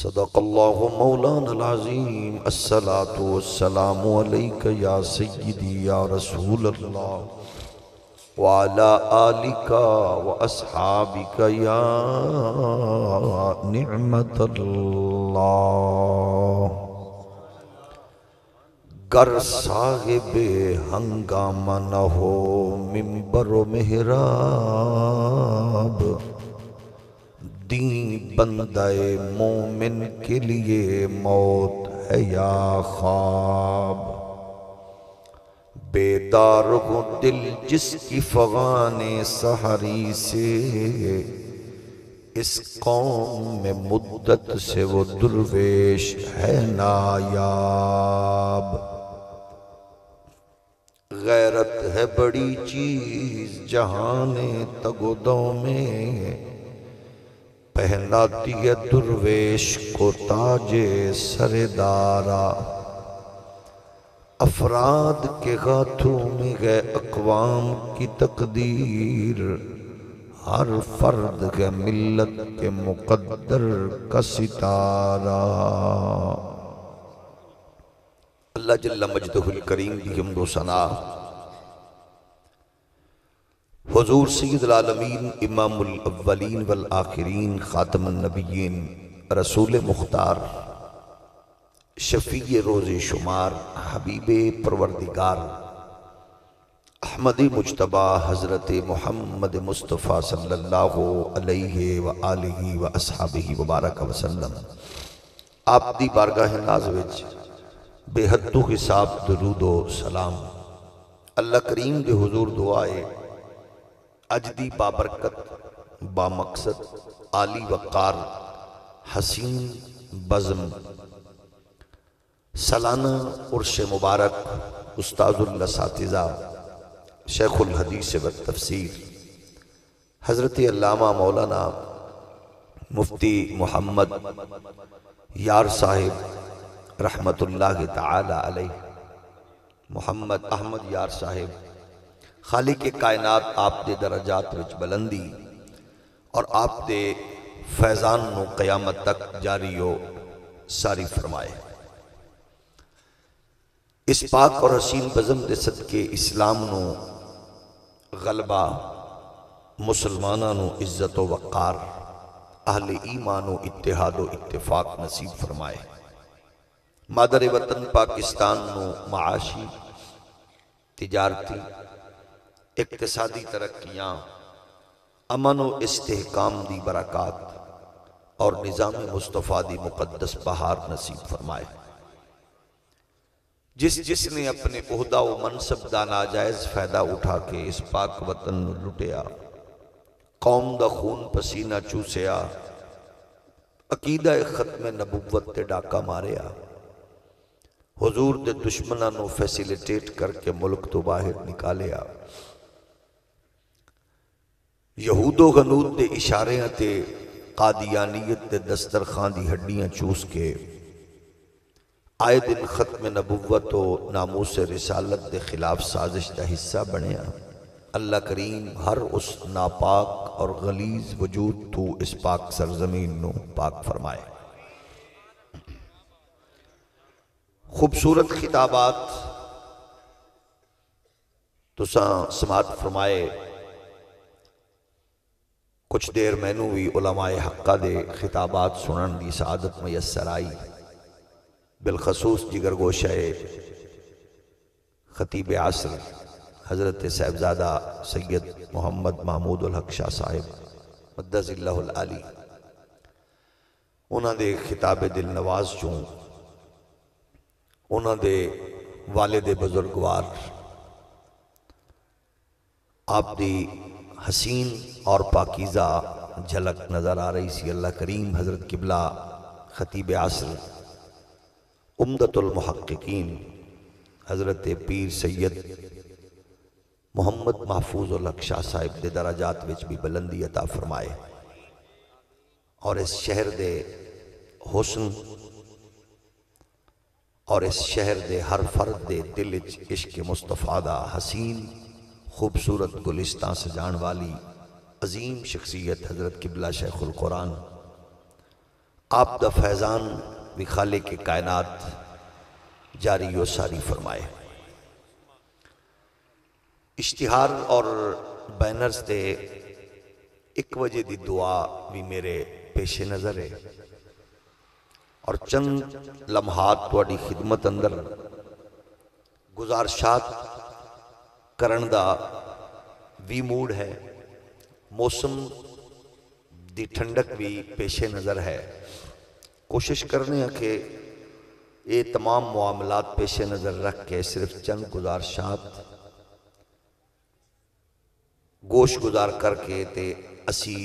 सदकल्लाहु मौलानाजीम अस्सलाम या सय्यदी या रसूल अल्लाह वाला आलिका व असहाबिका या निमत गर साहिब हंगामा न हो मिम्बर मेहराब दी बंदाए मोमिन के लिए मौत है या ख्वाब। बेदार हो दिल जिसकी फगाने सहारी से, इस कौम में मुद्दत से वो दुर्वेश है नायाब। गैरत है बड़ी चीज़ जहाने तगोदों में पहनाती है दुर्वेश को ताजे सरदारा। अफराद के हाथों में गए अकवाम की तकदीर। हर फर्द के मिल्लत के मुकद्दर का सितारा। अल्लाह जल्ला मजदहुल करीम की हमदो सना हुजूर सैयद आलमीन, इमामुल वल आखिरीन, खातमुन नबीयीन, रसूल मुख्तार शफी रोज़ शुमार, हबीब परवरदिगार, अहमद मुशतबा हज़रत मोहम्मद मुस्तफ़ा अलैहि व आलिहि व अस्हाबिहि मुबारक वसल्लम आप दी बारगाह नाज विच बेहदो हिसाब, दरूदो सलाम। अल्लाह करीम दे हजूर दुआए अज दी बाबरकत, बामकसद, आली वकार हसीन, बज़म। सलाना उर्श मुबारक उस्ताजुल्लसातिज़ा शेखुल हदीस व तफसीर। हज़रत अल्लामा मौलाना मुफ्ती मोहम्मद यार साहिब, रहमतुल्लाह ताला मोहम्मद अहमद यार साहिब खाली के कायनात आप दे दराजात विच बुलंदी, और आप दे फैजान नु कयामत तक जारी हो, सारी फरमाए। इस पाक और हसीन बज़म दे सदके इस्लाम गलबा मुसलमाना इज़्ज़त वक़ार, अहले ईमान व इत्तेफाक नसीब फरमाए। मादर वतन पाकिस्तान माशी तिजारती इकतसादी तरक्कियाँ, अमन व इस्तेहकाम दी बरक़ात और निज़ाम मुस्तफ़ा दी मुक़दस बहार नसीब फरमाए। जिस जिसने अपने उहदा व मनसब का नाजायज फ़ायदा उठा के इस पाक वतन लुटिया, कौम का खून पसीना चूसिया अकीदा खत्म नबूवत ते डाका मारिया, हजूर के दुश्मनों फैसिलिटेट करके मुल्क तो बाहर निकालिया। यहूदो गनूद के इशारे ते कादियानीयत के दस्तरखान की हड्डियाँ चूस के आए दिन खत्म नबूवत और नामूस रिसालत के खिलाफ साजिश का हिस्सा बनया अल्लाह करीम हर उस नापाक और गलीज वजूद तू इस पाक सरजमीन नो पाक फरमाए। खूबसूरत खिताबात तुसा समात फरमाए कुछ देर मैनू भी उलमाए हक्का दे खिताबात सुनने की सआदत मैसर आई। बिलखसूस जिगर गोशाए खतीब आसर, हज़रत साहबजादा सैयद मोहम्मद महमूद हक शाह साहिब मदजिल्लाली उन्होंने खिताब दिल नवाज़ चों उन्होंने वाले दे बुजुर्गवार आप दी हसीन और पाकिज़ा झलक नज़र आ रही सी अल्लाह करीम हज़रत किबला ख़तीब आसर। उमदतुलमहक्कीन हज़रत पीर सैयद मोहम्मद महफूज उल शाह साहिब के दराजात भी बुलंदी अता फरमाए। और इस शहर के हुसन और इस शहर के हर फर्द के दिल इश्क मुस्तफ़ा का हसीन खूबसूरत गुलिस्तान सजान वाली अजीम शख्सियत हज़रत किबला शेखुल कुरान आप द फैज़ान विखाले के कायनात जारी व सारी फरमाए। इश्तिहार और बैनर्स से एक वजे की दुआ भी मेरे पेशे नज़र है। और चंद लम्हात थोड़ी खिदमत अंदर गुजारशात ਕਰਨ ਦਾ ਵੀ ਮੂਡ ਹੈ मौसम की ठंडक भी पेशे नज़र है कोशिश करने कि ये तमाम मामलात पेशे नज़र रख के सिर्फ चंद गुजारशात गोश गुजार करके ते असी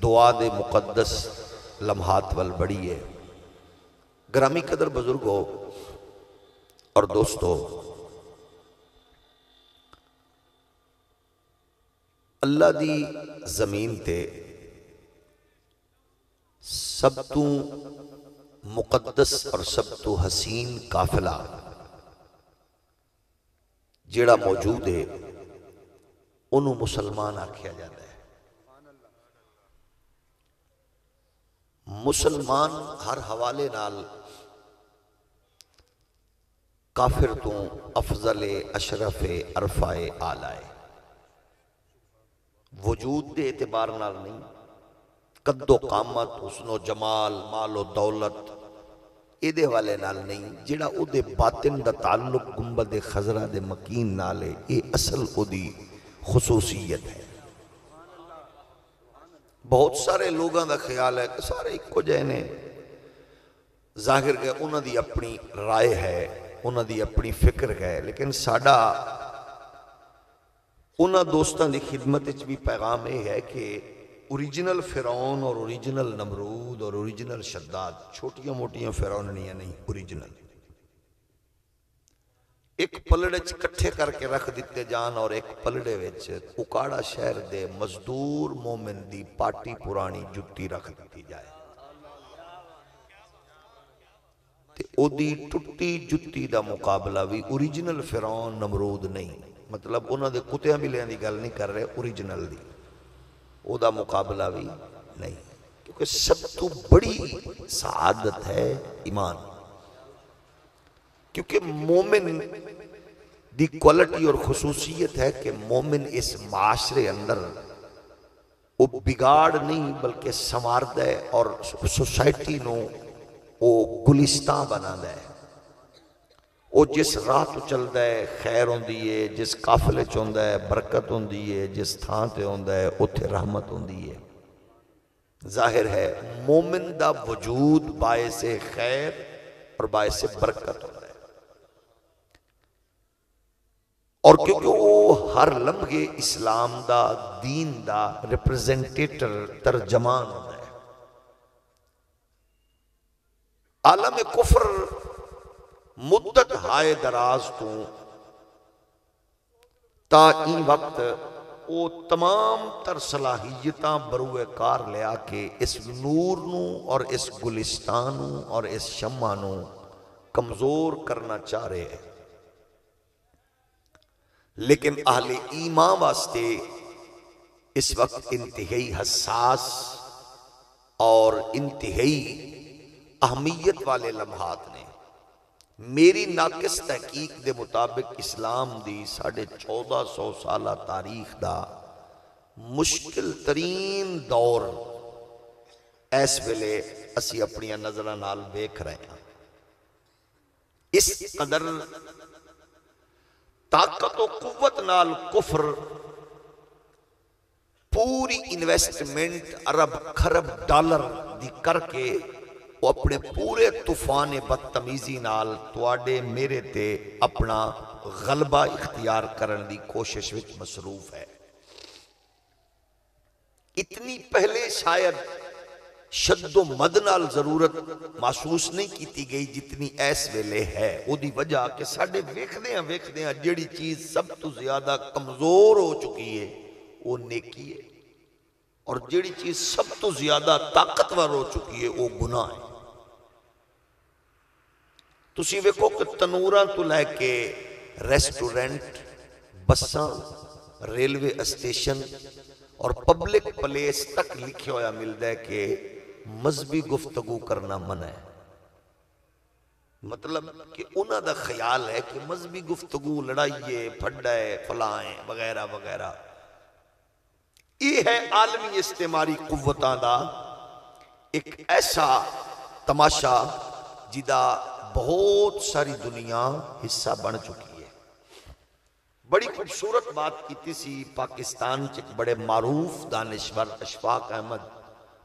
दुआ दे मुकदस लम्हात वल बढ़ीए ग्रामी कदर बुजुर्गो और दोस्तों अल्लाह की ज़मीन ते सब तू मुकदस और सब तू हसीन काफिला, जेड़ा मौजूद है उन्होंने मुसलमान आख्या जाता है। मुसलमान हर हवाले नाल काफिर तू अफजल अशरफ अरफाए आलाए वजूद के एतबार नहीं। कदो कामत उसनो जमाल, मालो दौलत ये नाल नहीं। जोड़ा वो बातिन का ताल्लुक गुंबद खजरा के मकीन नाल है असल ओदी खसूसीयत है। बहुत सारे लोगों का ख्याल है सारे इको जै ने। ज़ाहिर है उन्होंने अपनी राय है उन्होंने अपनी फ़िक्र है, लेकिन उन्होंने दोस्तों की खिदमत भी पैगाम यह है कि ओरिजिनल फिरौन और ओरिजिनल नमरूद और ओरिजिनल शद्दाद छोटिया मोटिया फिरौनियाँ नहीं, ओरिजिनल। एक पलड़े कट्ठे करके रख दिते जान और एक पलड़े उकाड़ा शहर के मजदूर मोमिन की पार्टी पुरानी जुत्ती रख दी जाए। टुट्टी जुत्ती का मुकाबला भी ओरिजिनल फिरौन नमरूद नहीं। मतलब उन्होंने कुत्तिया बिलिया की गल नहीं कर रहे ओरिजिनल की मुकाबला भी नहीं, क्योंकि सब तो बड़ी शहादत है ईमान। क्योंकि मोमिन की क्वालिटी और खसूसियत है कि मोमिन इस माशरे अंदर वो बिगाड़ नहीं, बल्कि संवारद है और सोसाइटी को गुलिस्तान बना है। वो जिस राह तो चलता है, खैर होंगी है, जिस काफिले आता है, बरकत होंगी है, जिस थान पर आता है, उत्थे रहमत होंगी है। ज़ाहिर है, मोमिन का वजूद बायस खैर और बायस बरकत होता है। और क्योंकि वो हर लम्हे इस्लाम का दीन का रिप्रजेंटेटर, तर्जमान होता है। आलम कुफर मुद्दत हाय दराज तू ता ई वक्त ਉਹ तमाम तर सलाहियत बरूए कार लिया के इस नूर ਨੂੰ और इस गुलिस्तान ਨੂੰ और इस शम्मा ਨੂੰ कमजोर करना चाह रहे हैं लेकिन आहले ईमा वास्ते इस वक्त इंतहाई हसास और इंतहाई अहमियत वाले लम्हात ने मेरी नाकिस तहकीक के मुताबिक इस्लाम की साढ़े चौदह सौ साल तारीख का मुश्किल तरीन दौर। इस वेले असी अपन नज़र वेख रहे हैं इस कदर ताकत कुत नाल कुफर, पूरी इन्वेस्टमेंट अरब खरब डॉलर करके अपने पूरे तूफ़ान बदतमीजी ते अपना गलबा इख्तियार करने की कोशिश में मसरूफ है। इतनी पहले शायद शद्दो मद नाल ज़रूरत महसूस नहीं की गई जितनी इस वेले है। वही वजह कि साढ़े वेखद वेखद जी चीज़ सब तो ज़्यादा कमज़ोर हो चुकी है, वो नेकी है। और जी चीज़ सब तो ज़्यादा ताकतवर हो चुकी है, वो गुनाह है। तुम वेखो कि तनूर तो लैके रेस्टोरेंट बसा रेलवे स्टेशन और पब्लिक प्लेस तक लिखे हुआ मिलता है कि मजहबी गुफ्तगु करना मन है। मतलब कि उन्होंने ख्याल है कि मजहबी गुफ्तगु लड़ाइए फड्डे फलाए वगैरह वगैरह। ये है आलमी इस्तेमारी कुवतों का एक ऐसा तमाशा जिदा बहुत सारी दुनिया हिस्सा बन चुकी है बड़ी खूबसूरत बात की सी पाकिस्तान च बड़े मारूफ दानिश्वर अशफाक अहमद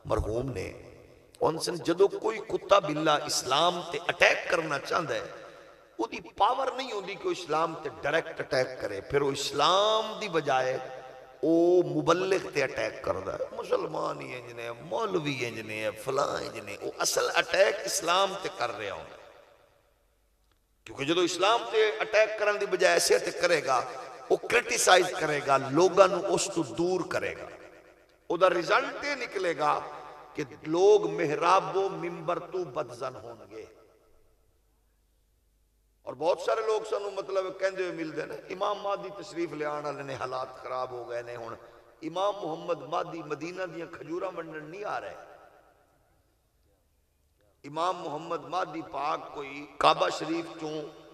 मरहूम ने उनसे जो कोई कुत्ता बिल्ला इस्लाम ते अटैक करना चाहता है वो पावर नहीं होती कि इस्लाम ते डायरेक्ट अटैक करे फिर वो इस्लाम की बजाय ਉਹ ਮੁਬਲਗ ਤੇ ਅਟੈਕ ਕਰਦਾ ਹੈ ਮੁਸਲਮਾਨ ਹੀ ਇੰਜ ਨੇ ਮੌਲਵੀ ਇੰਜ ਨੇ ਫਲਾਂ ਇੰਜ ਨੇ ਉਹ ਅਸਲ ਅਟੈਕ ਇਸਲਾਮ ਤੇ ਕਰ ਰਿਹਾ ਹੁੰਦਾ ਕਿਉਂਕਿ ਜਦੋਂ ਇਸਲਾਮ ਤੇ ਅਟੈਕ ਕਰਨ ਦੀ ਬਜਾਏ ਐਸੇ ਤੇ ਕਰੇਗਾ ਉਹ ਕ੍ਰਿਟਿਸਾਈਜ਼ ਕਰੇਗਾ ਲੋਕਾਂ ਨੂੰ ਉਸ ਤੋਂ ਦੂਰ ਕਰੇਗਾ ਉਹਦਾ ਰਿਜ਼ਲਟ ਇਹ ਨਿਕਲੇਗਾ ਕਿ ਲੋਕ ਮਿਹਰਾਬੋ ਮਿੰਬਰ ਤੋਂ ਬਦਜ਼ਨ ਹੋਣਗੇ और बहुत सारे लोग सू मतलब कहते हुए मिलते हैं इमाम मादी तशरीफ लिया वाले ने हालात खराब हो गए ने हूँ इमाम मुहम्मद मादी मदीना दजूर वंडन नहीं आ रहे इमाम मुहम्मद मादी पाक कोई काबा शरीफ चो,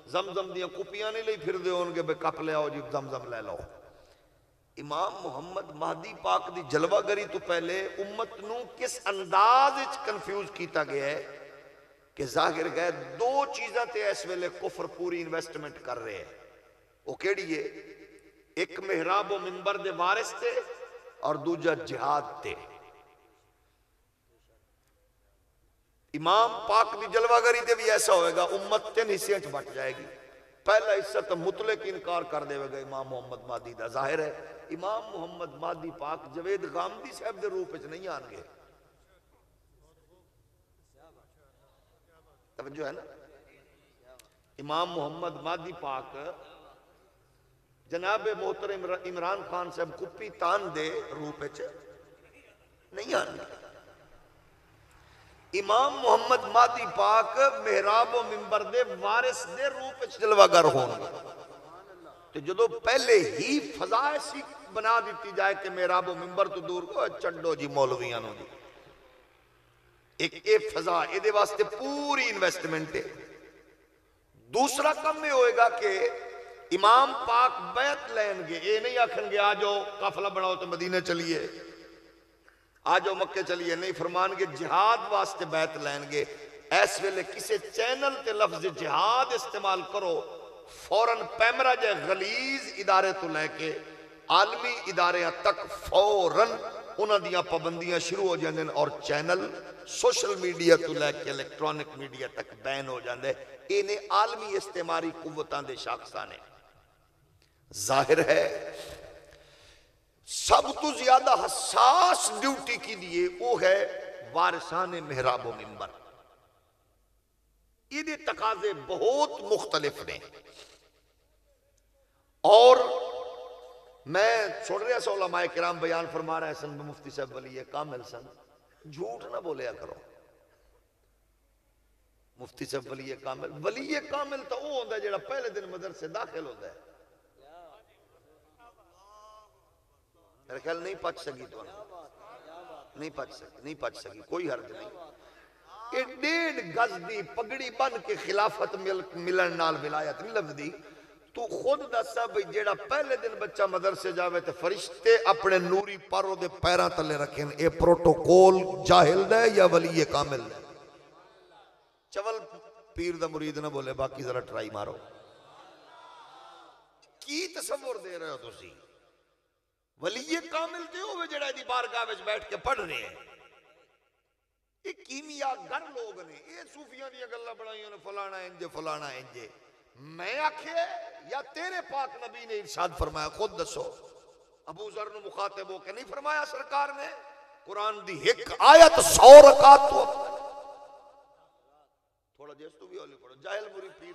जमजम दुपियाँ नहीं ली फिर हो कप लियाओ जी, जमजम लै लो। इमाम मुहम्मद मादी पाक की जलवागरी तो पहले उम्मत न किस अंदाज कन्फ्यूज़ किया गया है कि ज़ाहिर गए दो चीजा ते इस वेले कुफर पूरी इन्वेस्टमेंट कर रहे हैं। वो केड़ी है? एक मेहराब मिंबर दे वारिस से और दूजा जिहाद ते। इमाम पाक की जलवागरी ते भी ऐसा होएगा, उम्मत तीन हिस्से बट जाएगी। पहला हिस्सा तो मुतलक इनकार कर देगा इमाम मोहम्मद मादी का ज़ाहिर है, इमाम मोहम्मद मादी पाक जवेद गामदी साहब के रूप में नहीं आएँगे तवज्जो है ना? इमाम मोहम्मद मादी पाक जनाब मोहतर इमरान खान साहब कुप्पी तान दे रूप नहीं आने इमाम मोहम्मद मादी पाक मेहराब मिंबर दे वारिस दे रूप जलवागर हो तो जो पहले ही फजा ऐसी बना दी जाए कि मेहराब मिंबर तो दूर को, चंडो जी मौलविया जी एक ये फजा ये वास्ते पूरी इन्वेस्टमेंट है। दूसरा कम यह होएगा कि इमाम पाक बैत लैनगे ये नहीं आखन आ जाओ, काफला बनाओ तो मदीने चलिए। आ जाओ मक्के चलिए, नहीं फरमानगे, जिहाद वास्ते बैत लैनगे। इस वेले किसी चैनल ते लफ्ज जिहाद इस्तेमाल करो, फ़ौरन पैमरा जै गलीज इदारे तो लैके, आलमी इदारे तक फ़ौरन उन्होंने पाबंदियाँ शुरू हो जाए और चैनल सोशल मीडिया तो लैके, इलेक्ट्रॉनिक मीडिया तक बैन हो जाते इन्हें आलमी इस्तेमारी कुवतों के शख्सा ने ज़ाहिर है सब तो ज़्यादा हसास ड्यूटी की दिए वो है वारसान मेहराबो मिंबर। ये तकाजे बहुत मुख्तलिफ़ ने और मैं सुन रहा सा उलमाए किराम बयान फरमा रहे सन मुफ्ती साहब वली कामिल सन, झूठ ना बोलिया करो। मुफ्ती साहब वली कामिल वली कामिल तो वह होंगे जो पहले दिन मदरसे दाखिल होता है मेरे ख्याल नहीं पच सकी तो नहीं पच सकी, नहीं पच सकी, कोई हर्ज नहीं। डेढ़ गज पगड़ी बन के खिलाफत मिल, मिलन नाल विलायत नहीं तू खुद दसा जेड़ा पहले दिन बच्चा मदरसे जावे तो फरिश्ते अपने नूरी पर दे पैरों तले रखे ये प्रोटोकॉल जाहिल या कामिल चवल पीर दा मुरीद ना बोले, बाकी जरा ट्राई मारो। की तस्वुर दे रहे हो तुसी? वली कामिल बारगाह बैठ के पढ़ रहे हैं। खुद दसो। अबू नहीं फरमाया सरकार ने? कुरान दी एक आयत 100 रकात। थोड़ा जेस तू भी पढ़ो पीर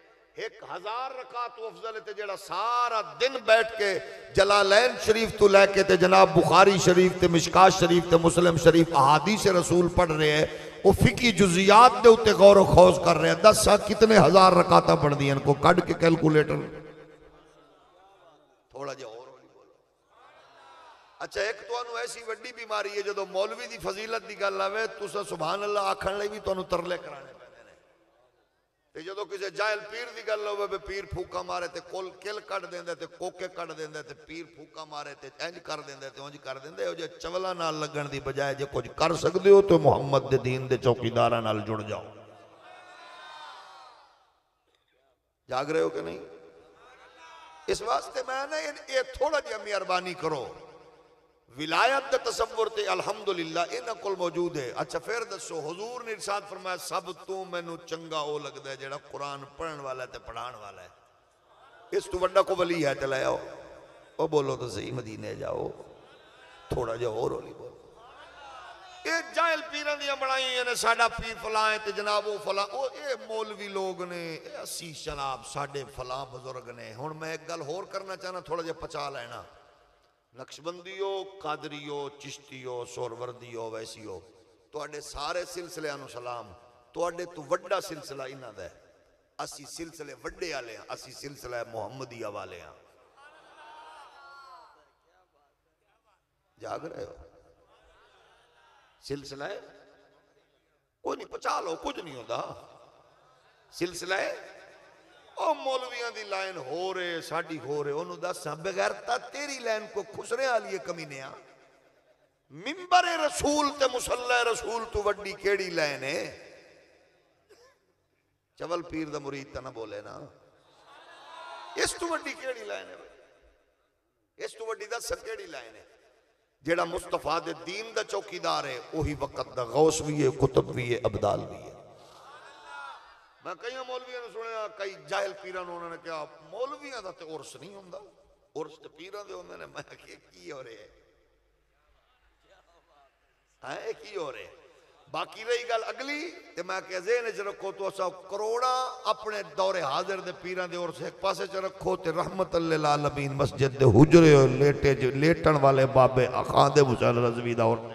एक हज़ार रखा तो अफजल है जेड़ा सारा दिन बैठ के जलालैन शरीफ तो लैके ते जनाब बुखारी शरीफ ते मिशकात शरीफ ते मुस्लिम शरीफ अहादी से रसूल पढ़ रहे हैं, वो फिकी जुजियात के उत्ते गौर खोज कर रहे हैं। दस सा कितने हज़ार रकात पढ़ दी इनको कट के कैलकुलेटर। थोड़ा जा और अच्छा एक तो ऐसी वड्डी बीमारी है जो मौलवी की फजीलत की गल आवे, तुसा सुबहान अल्लाह आखन भी तो तरले कराने। ਤੇ ਜਦੋਂ ਕਿਸੇ ਜਾਇਲ ਪੀਰ ਦੀ ਗੱਲ ਹੋਵੇ ਵੀ ਪੀਰ ਫੂਕਾ ਮਾਰੇ ਤੇ ਕੁੱਲ ਕਿਲ ਕੱਢ ਦਿੰਦਾ ਤੇ ਕੋਕੇ ਕੱਢ ਦਿੰਦਾ ਤੇ ਪੀਰ ਫੂਕਾ ਮਾਰੇ ਤੇ ਇੰਜ ਕਰ ਦਿੰਦਾ ਤੇ ਉਂਝ ਕਰ ਦਿੰਦੇ ਉਹ ਜੇ ਚਵਲਾ ਨਾਲ ਲੱਗਣ ਦੀ ਬਜਾਏ ਜੇ ਕੁਝ ਕਰ ਸਕਦੇ ਹੋ ਤੇ ਮੁਹੰਮਦ ਦੇ ਦੀਨ ਦੇ ਚੌਕੀਦਾਰਾਂ ਨਾਲ ਜੁੜ ਜਾਓ ਜਾਗ ਰਹੇ ਹੋ ਕਿ ਨਹੀਂ ਇਸ ਵਾਸਤੇ ਮੈਂ ਨਾ ਇਹ ਥੋੜਾ ਜਿਹਾ ਮਿਹਰਬਾਨੀ ਕਰੋ विलायत तस्वुर से अलहमदुल्ला इन्होंने को मौजूद है। अच्छा फिर दसो, हजूर ने इरशाद फरमाया, सब तू मैनू चंगा वो लगता है जो कुरान पढ़न वाला है पढ़ाण वाला है। इस तू व्डा को वली है तो लै आओ। वो बोलो तो सही, मदीने जाओ। थोड़ा जा और होली बोलो। जायल पीर बनाई साडा पीर फला है तो जनाब वो फला। वो ये मौलवी लोग ने असी जनाब साडे फला बुज़ुर्ग ने। हूँ मैं एक गल होर करना चाहना, थोड़ा जहा पचा लेना। नक्शबंदीओ कादरीओ चिश्तीओ सोरवर्दीओ वैसीओ ਤੁਹਾਡੇ ਸਾਰੇ ਸਿਲਸਿਲਿਆਂ ਨੂੰ ਸਲਾਮ ਤੁਹਾਡੇ ਤੋਂ ਵੱਡਾ ਸਿਲਸਿਲਾ ਇਹਨਾਂ ਦਾ ਹੈ ਅਸੀਂ ਸਿਲਸਿਲੇ ਵੱਡੇ ਵਾਲੇ ਆ ਅਸੀਂ ਸਿਲਸਿਲਾ ਮੁਹੰਮਦੀਆ ਵਾਲੇ ਆ ਜਾਗ ਰਹੇ ਹੋ ਸਿਲਸਿਲਾ ਹੈ ਕੋਈ ਨਹੀਂ ਪਚਾ ਲਓ ਕੁਝ ਨਹੀਂ ਹੁੰਦਾ ਸਿਲਸਿਲਾ ਹੈ ਉਹ ਮੌਲਵੀਆਂ ਦੀ ਲਾਈਨ ਹੋ ਰੇ ਸਾਡੀ ਹੋ ਰੇ ਉਹਨੂੰ ਦੱਸਾਂ ਬਗੈਰਤਾ ਤੇਰੀ ਲਾਈਨ ਕੋ ਖੁਸਰੇ ਵਾਲੀ ਕਮੀਨਿਆ ਮਿੰਬਰ ਰਸੂਲ ਤੇ ਮੁਸੱਲਾ ਰਸੂਲ ਤੋਂ ਵੱਡੀ ਕਿਹੜੀ ਲਾਈਨ ਹੈ ਚਵਲ ਪੀਰ ਦਾ ਮੁਰੀਦ ਤਾਂ ਨਾ ਬੋਲੇ ਨਾ ਇਸ ਤੋਂ ਵੱਡੀ ਕਿਹੜੀ ਲਾਈਨ ਹੈ ਇਸ ਤੋਂ ਵੱਡੀ ਦੱਸ ਕਿਹੜੀ ਲਾਈਨ ਹੈ ਜਿਹੜਾ ਮੁਸਤਫਾ ਦੇ ਦੀਨ ਦਾ ਚੌਕੀਦਾਰ ਹੈ ਉਹੀ ਵਕਤ ਦਾ ਗੌਸ ਵੀ ਹੈ ਕੁਤਬ ਵੀ ਹੈ ਅਬਦਾਲ ਵੀ ਹੈ ਮੈਂ ਕਈਆਂ ਮੌਲਵੀਆਂ ਨੂੰ ਸੁਣਿਆ ਕਈ ਜਾਹਿਲ ਪੀਰਾਂ ਨੂੰ ਉਹਨਾਂ ਨੇ ਕਿਹਾ ਮੌਲਵੀਆਂ ਦਾ ਤੇ ਉਰਸ ਨਹੀਂ ਹੁੰਦਾ ਉਰਸ ਤੇ ਪੀਰਾਂ ਦੇ ਹੁੰਦੇ ਨੇ ਮੈਂ ਕਿਹਾ ਕੀ ਹੋ ਰਿਹਾ ਹੈ ਇਹ ਕੀ ਹੋ ਰਿਹਾ ਬਾਕੀ ਰਹੀ ਗੱਲ ਅਗਲੀ ਤੇ ਮੈਂ ਕਿਹਾ ਜ਼ੇਨ ਚ ਰੱਖੋ ਤੋ ਅਸਾਂ ਕਰੋੜਾ ਆਪਣੇ ਦੌਰੇ ਹਾਜ਼ਰ ਦੇ ਪੀਰਾਂ ਦੇ ਉਰਸ ਇੱਕ ਪਾਸੇ ਚ ਰੱਖੋ ਤੇ ਰਹਿਮਤ ਲਿਲ ਆਲਮੀਨ ਮਸਜਿਦ ਦੇ ਹੁਜਰੇ ਲੇਟੇ ਜੋ ਲੇਟਣ ਵਾਲੇ ਬਾਬੇ ਅਖਾਂ ਦੇ ਮੁਸਲ ਰਜ਼ਵੀ ਦਾ ਉਰਸ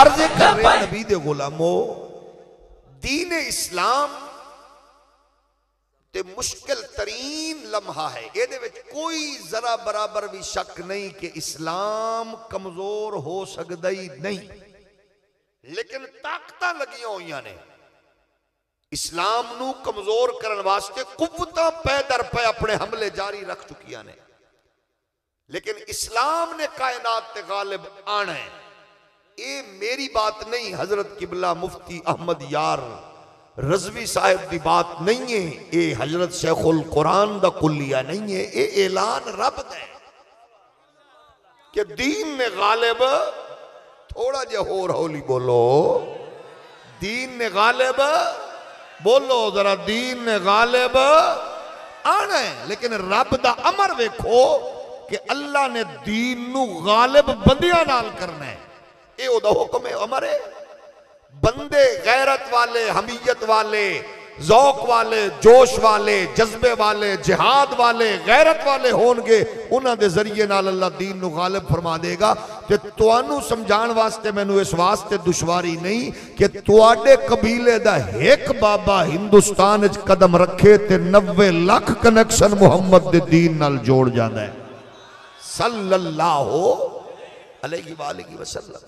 अर्ज़ कर रहे नबी दे गुलामो दीन इस्लाम ते मुश्किल तरीन लम्हा है। ये कोई जरा बराबर भी शक नहीं कि इस्लाम कमज़ोर हो सकता ही नहीं। लेकिन ताकत लगिया हुई ने। इस्लाम कमज़ोर करने वास्ते कुवत पैदर पे अपने हमले जारी रख चुकिया ने। लेकिन इस्लाम ने कायनात ते गालिब आना है। ये मेरी बात नहीं, हज़रत किबला मुफ्ती अहमद यार रजवी साहब की बात नहीं है। ये हज़रत शेखुल कुरान का कुलिया नहीं है। ये ऐलान रब है कि दीन ने गालिब, थोड़ा जहा होर हौली बोलो। दीन ने गालिब, बोलो जरा, दीन ने गालिब आना है। लेकिन रब दा अमर वेखो कि अल्लाह ने दीन गालिब बंदियाँ करना है। ये ओदा हुक्म है अमर है। बंदे गैरत वाले, हमीयत वाले, जौक वाले, जोश वाले, जज्बे वाले, जिहाद वाले, गैरत वाले होंगे उन्होंने ज़रिए अल्लाह दीन गालिब फरमा देगा। ते तुहानू समझाण वास्ते मैनू इस वास्ते दुश्वारी नहीं कि तुआडे कबीले दा एक बाबा हिंदुस्तान कदम रखे ते 90 लाख कनेक्शन मुहम्मद दे दीन जोड़ जांदा है।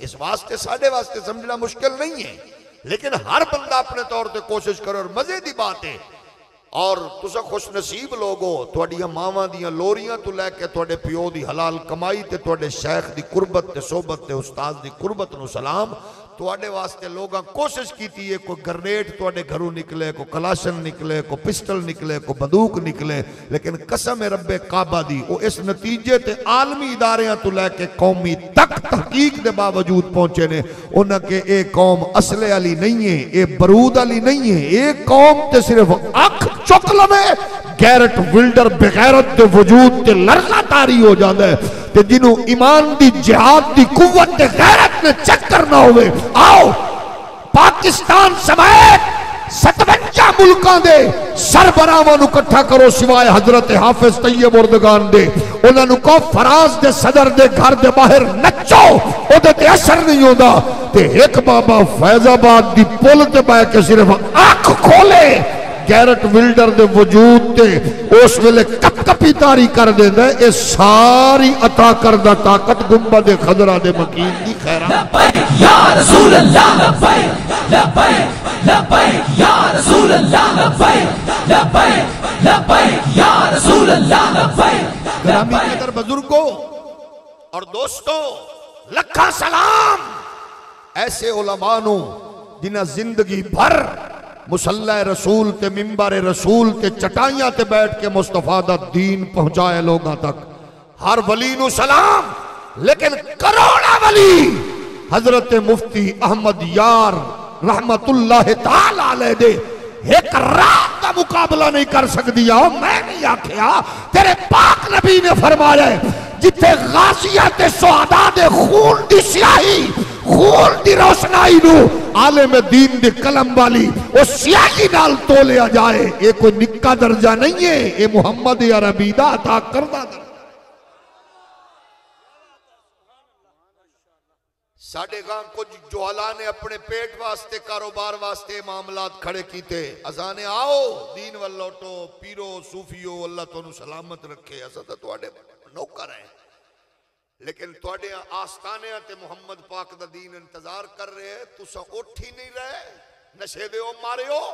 इस वास्ते, साढ़े वास्ते समझना मुश्किल नहीं है। लेकिन हर बंदा अपने तौर पर कोशिश करो और मज़े की बात। है और तुस खुश नसीब लोगो थोड़िया मावं दोरियाँ तो लैके थोड़े प्यो की हलाल कमाई तो थोड़े शैख की कुरबत सोबत उस्ताद की कुरबत सलाम। ਤੇ ਉਸਤਾਦ ਦੀ ਕੁਰਬਤ ਨੂੰ ਸਲਾਮ ਤੁਹਾਡੇ ਵਾਸਤੇ ਲੋਕਾਂ ਕੋਸ਼ਿਸ਼ ਕੀਤੀ ਹੈ ਕੋਈ ਗ੍ਰਨੇਡ ਤੁਹਾਡੇ ਘਰੋਂ ਨਿਕਲੇ ਕੋਈ ਕਲਾਸ਼ਨ ਨਿਕਲੇ ਕੋਈ ਪਿਸਟਲ ਨਿਕਲੇ ਕੋਈ ਬੰਦੂਕ ਨਿਕਲੇ ਲੇਕਿਨ ਕਸਮ ਹੈ ਰੱਬੇ ਕਾਬਾ ਦੀ ਉਹ ਇਸ ਨਤੀਜੇ ਤੇ ਆਲਮੀ ਇਦਾਰਿਆਂ ਤੋਂ ਲੈ ਕੇ ਕੌਮੀ ਤੱਕ ਤਹਕੀਕ ਦੇ ਬਾਵਜੂਦ ਪਹੁੰਚੇ ਨੇ ਉਹਨਾਂ ਕੇ ਇਹ ਕੌਮ ਅਸਲੇ ਵਾਲੀ ਨਹੀਂ ਹੈ ਇਹ ਬਰੂਦ ਵਾਲੀ ਨਹੀਂ ਹੈ ਇਹ ਕੌਮ ਤੇ ਸਿਰਫ ਅੱਖ ਚੁੱਕ ਲਵੇ ਗੈਰਟ ਵਿਲਡਰ ਬਗੈਰਤ ਦੇ ਵਜੂਦ ਤੇ ਲਰਜ਼ਾ ਤਾਰੀ ਹੋ ਜਾਂਦਾ ਹੈ ਤੇ ਜਿਹਨੂੰ ਈਮਾਨ ਦੀ ਜਿਹਾਦ ਦੀ ਕੁਵਤ ਤੇ ਗੈਰਤ ਨੇ ਚੱਕਰ ਨਾ ਹੋਵੇ ਆਓ ਪਾਕਿਸਤਾਨ ਸਮੇਤ 57 ਮੁਲਕਾਂ ਦੇ ਸਰਬਰਾਹਾਂ ਨੂੰ ਇਕੱਠਾ ਕਰੋ ਸਿਵਾਏ ਹਜ਼ਰਤ ਹਾਫਿਜ਼ ਤੈਯਬ ਉਰਦਗਾਨ ਦੇ ਉਹਨਾਂ ਨੂੰ ਕਹੋ ਫਰਾਜ਼ ਦੇ ਸਦਰ ਦੇ ਘਰ ਦੇ ਬਾਹਰ ਨੱਚੋ ਉਹਦੇ ਤੇ ਅਸਰ ਨਹੀਂ ਹੁੰਦਾ ਤੇ ਇੱਕ ਬਾਬਾ ਫੈਜ਼ਾਬਾਦ ਦੀ ਪੁਲ ਤੇ ਬੈ ਕੇ ਸਿਰਫ ਅੱਖ ਖੋਲੇ गैरट विल्डर के वजूद से उस वे कपकपी तारी कर देता है। यह सारी अता करदा ताकत गुंबद खजरा दे मकीन की खैर बुजुर्गो और दोस्तों लखा सलाम। ऐसे ओलमानो जिन्हें ज़िंदगी भर मुसल्ला रसूल ते मिंबर रसूल ते चटाइयाँ ते बैठ के मुस्तफ़ा दा दीन पहुँचाए लोगों तक। हर वली सलाम, लेकिन करोड़ा वली, हज़रत मुफ्ती अहमद यार रहमतुल्लाह दे, एक रात का मुकाबला नहीं कर सकती आओ, मैं नहीं आख्या, तेरे पाक नबी ने फरमाया जिथे गाजिया ते सुहादा दे खून दी स्याही, खून दी रोशनाई आलिम दीन दे कलम वाली सियाही नाल जाए, ये कोई दर्जा नहीं है, ये मुहम्मद का अता साढ़े गाँव कुछ ने अपने पेट वास्ते, कारोबार वास्ते मामला खड़े किते। असाने आओ, दीन वाल लौटो, पीरो, सूफियो, अल्लाह तो सलामत रखे। असा तो नौकर है, लेकिन थोड़े आस्थाने मुहम्मद पाक का दीन इंतज़ार कर रहे तुसा उठ ही नहीं रहे। नशे दे मारे हो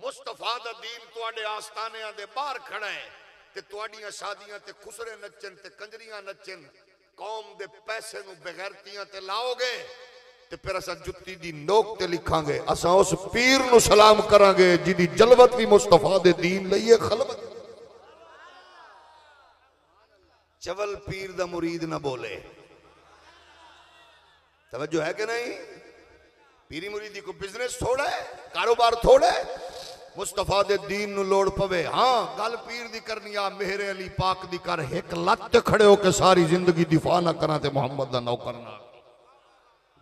मुस्तफ़ा का दीन थोड़े आस्थानिया के बहर खड़ा है ते थोड़िया शादियाँ ते खुसरे नचन ते कंजरियाँ नचन कौम दे पैसे बगैरतियाँ ते लाओगे ते फिर असा जुत्ती दी नोक ते लिखांगे, असा उस पीर नु सलाम करांगे जिदी जलवत भी मुस्तफ़ा दे दीन लईए खलबत। चवल पीर दा मुरीद ना बोले। तवज्जो है कि नहीं? पीरी मुरीदी को बिज़नेस थोड़ा है, कारोबार थोड़ा है। मुस्तफ़ा दे दीन नु लोड़ पवे। हाँ, गल पीर दी करनी आ मेरे अली पाक दी कर। एक लत खड़े हो के सारी ज़िंदगी दिफा ना करा ते मोहम्मद दा नौकर ना।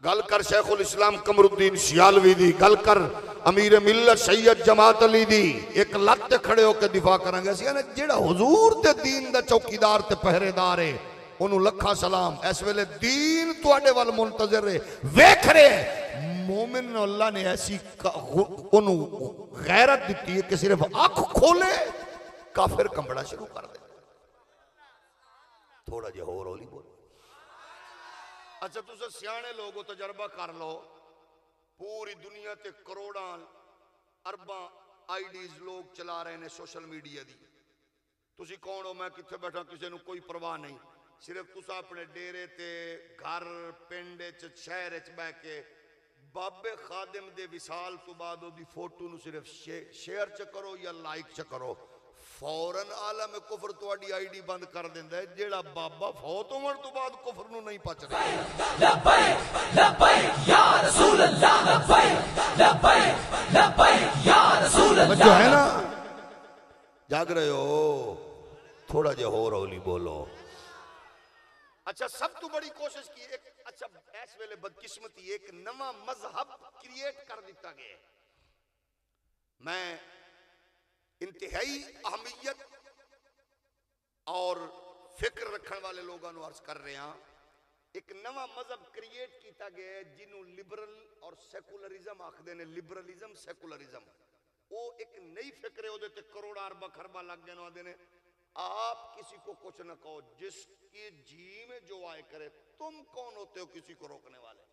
गल कर शेखुल इस्लाम कमरुद्दीन सियालवी दी, गल कर अमीर मिल्लत सैयद जमात अली दी। एक लत खड़े हो के दिफा करांगे। असि जेड़ा हुजूर ते दीन दा चौकीदार ते पहरेदार है ਉਹਨੂੰ ਲੱਖਾਂ ਸਲਾਮ ਇਸ ਵੇਲੇ ਦੀਨ ਤੁਹਾਡੇ ਵੱਲ ਮੁੰਤਜ਼ਰ ਹੈ ਵੇਖ ਰਿਹਾ ਮੂਮਿਨ ਨੂੰ ਅੱਲਾ ਨੇ ਐਸੀ ਕ- ਗੁ- ਉਹਨੂੰ ਗੈਰਤ ਦਿੱਤੀ ਹੈ ਕਿ ਸਿਰਫ ਅੱਖ ਖੋਲੇ ਕਾਫਿਰ ਕੰਬਣਾ ਸ਼ੁਰੂ ਕਰ ਦੇ ਥੋੜਾ ਜਿਹਾ ਹੋਰ ਹੌਲੀ ਬੋਲ ਅੱਛਾ ਤੁਸੀਂ ਸਿਆਣੇ ਲੋਗੋ ਤਜਰਬਾ ਕਰ ਲਓ ਪੂਰੀ ਦੁਨੀਆ ਤੇ ਕਰੋੜਾਂ ਅਰਬਾਂ ਆਈਡੀਜ਼ ਲੋਕ ਚਲਾ ਰਹੇ ਨੇ ਸੋਸ਼ਲ ਮੀਡੀਆ ਦੀ ਤੁਸੀਂ ਕੌਣ ਹੋ ਮੈਂ ਕਿੱਥੇ ਬੈਠਾ ਕਿਸੇ ਨੂੰ ਕੋਈ ਪਰਵਾਹ सिर्फ़ तुस अपने डेरे ते घर पिंड च शहर च बह के बाबे खादिम दे विसाल तो बाद फ़ोटो नु सिर्फ़ शे, शेयर च करो या लाइक च करो। फ़ौरन आलम कुफर ਤੁਹਾਡੀ आई डी बंद कर ਹੈ ਜਿਹੜਾ ਬਾਬਾ ਫੌਤ ਹੋਣ ਤੋਂ ਬਾਅਦ ਕੁਫਰ ਨੂੰ ਨਹੀਂ ਪਚ जो है ना? जाग रहे हो? थोड़ा जो हो रोली बोलो। अच्छा सब तो बड़ी कोशिश की, एक अच्छा इस वेले बदकिस्मती, एक नवा मज़हब क्रिएट कर दिता गया मैं इंतहाई अहमियत और फ़िक्र रखने वाले लोगों अर्ज़ कर रहे हैं। एक नवा मज़हब क्रिएट किया गया है जिन्हों लिबरल और सैकुलरिज्म आखते हैं लिबरलिज्म सैकुलरिज्म वो एक नई फ़िक्र करोड़ अरबा खरबा लग जाने आते हैं आप किसी को कुछ न कहो, जिसके जी में जो आए करे, तुम कौन होते हो किसी को रोकने वाले?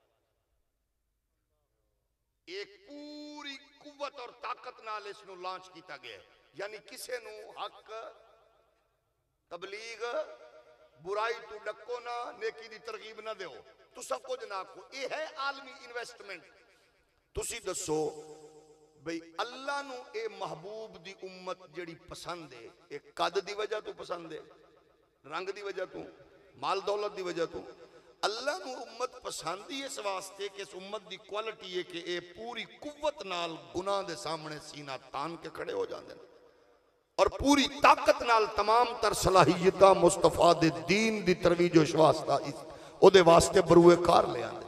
एक पूरी कुवत और ताकत नाल इस लॉन्च किया गया यानी किसी नु? हक, तबलीग, बुराई तू डको ना, नेकी की तरकीब ना दो तो सब कुछ ना आखो। यह है आलमी इन्वेस्टमेंट तुम दसो ਬਈ ਅੱਲਾ ਨੂੰ ਇਹ ਮਹਬੂਬ ਦੀ ਉਮਤ ਜਿਹੜੀ ਪਸੰਦ ਹੈ ਇਹ ਕਦ ਦੀ ਵਜ੍ਹਾ ਤੋਂ ਪਸੰਦ ਹੈ ਰੰਗ ਦੀ ਵਜ੍ਹਾ ਤੋਂ ਮਾਲ ਦੌਲਤ ਦੀ ਵਜ੍ਹਾ ਤੋਂ ਅੱਲਾ ਨੂੰ ਉਮਤ ਪਸੰਦ ਹੀ ਇਸ ਵਾਸਤੇ ਕਿ ਇਸ ਉਮਤ ਦੀ ਕੁਆਲਿਟੀ ਹੈ ਕਿ ਇਹ ਪੂਰੀ ਕੁਵਤ ਨਾਲ ਗੁਨਾਹ ਦੇ ਸਾਹਮਣੇ ਸੀਨਾ ਤਾਨ ਕੇ ਖੜੇ ਹੋ ਜਾਂਦੇ ਨੇ ਔਰ ਪੂਰੀ ਤਾਕਤ ਨਾਲ तमाम ਤਰ ਸਲਾਹੀਅਤਾਂ ਮੁਸਤਫਾ ਦੇ ਦੀਨ ਦੀ ਤਰਵੀਜ ਉਸ ਵਾਸਤਾ ਇਸ- ਉਹਦੇ ਵਾਸਤੇ ਬਰੂਏ ਕਾਰ ਲੈ ਆਂਦੇ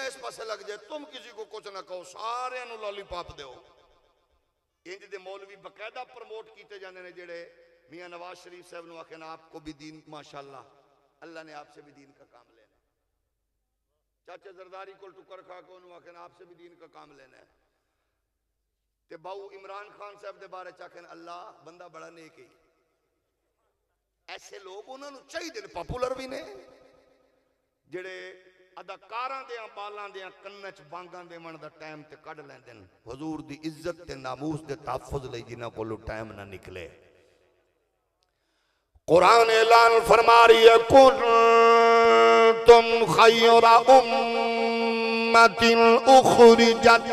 दुनिया इस पासे लग जाए, तुम किसी को कुछ ना कहो सारे लॉलीपॉप दो इंज के मौलवी बकायदा प्रमोट किए जाते हैं जेड़े मियाँ नवाज़ शरीफ साहब ने आखिर आपको भी दीन माशाला अल्लाह ने आपसे भी दीन का काम लेना चाचा जरदारी को टुकर खा के उन्होंने आखिर आपसे भी दीन का काम लेना है। तो बाऊ इमरान खान साहब के बारे आखिर अल्लाह बंदा बड़ा नेक ही। ऐसे लोग उन्होंने चाहिए पॉपूलर भी ने जेड़े अदाकारा दंबाला दन च बंगा देवन टाइम तो क्ड लेंगे हजूर की इज़्ज़त नामूस के तहफुज लिना को टाइम ना निकले कुरान एलान फरमा तुम खाइयो उम्मतिन उखरी जत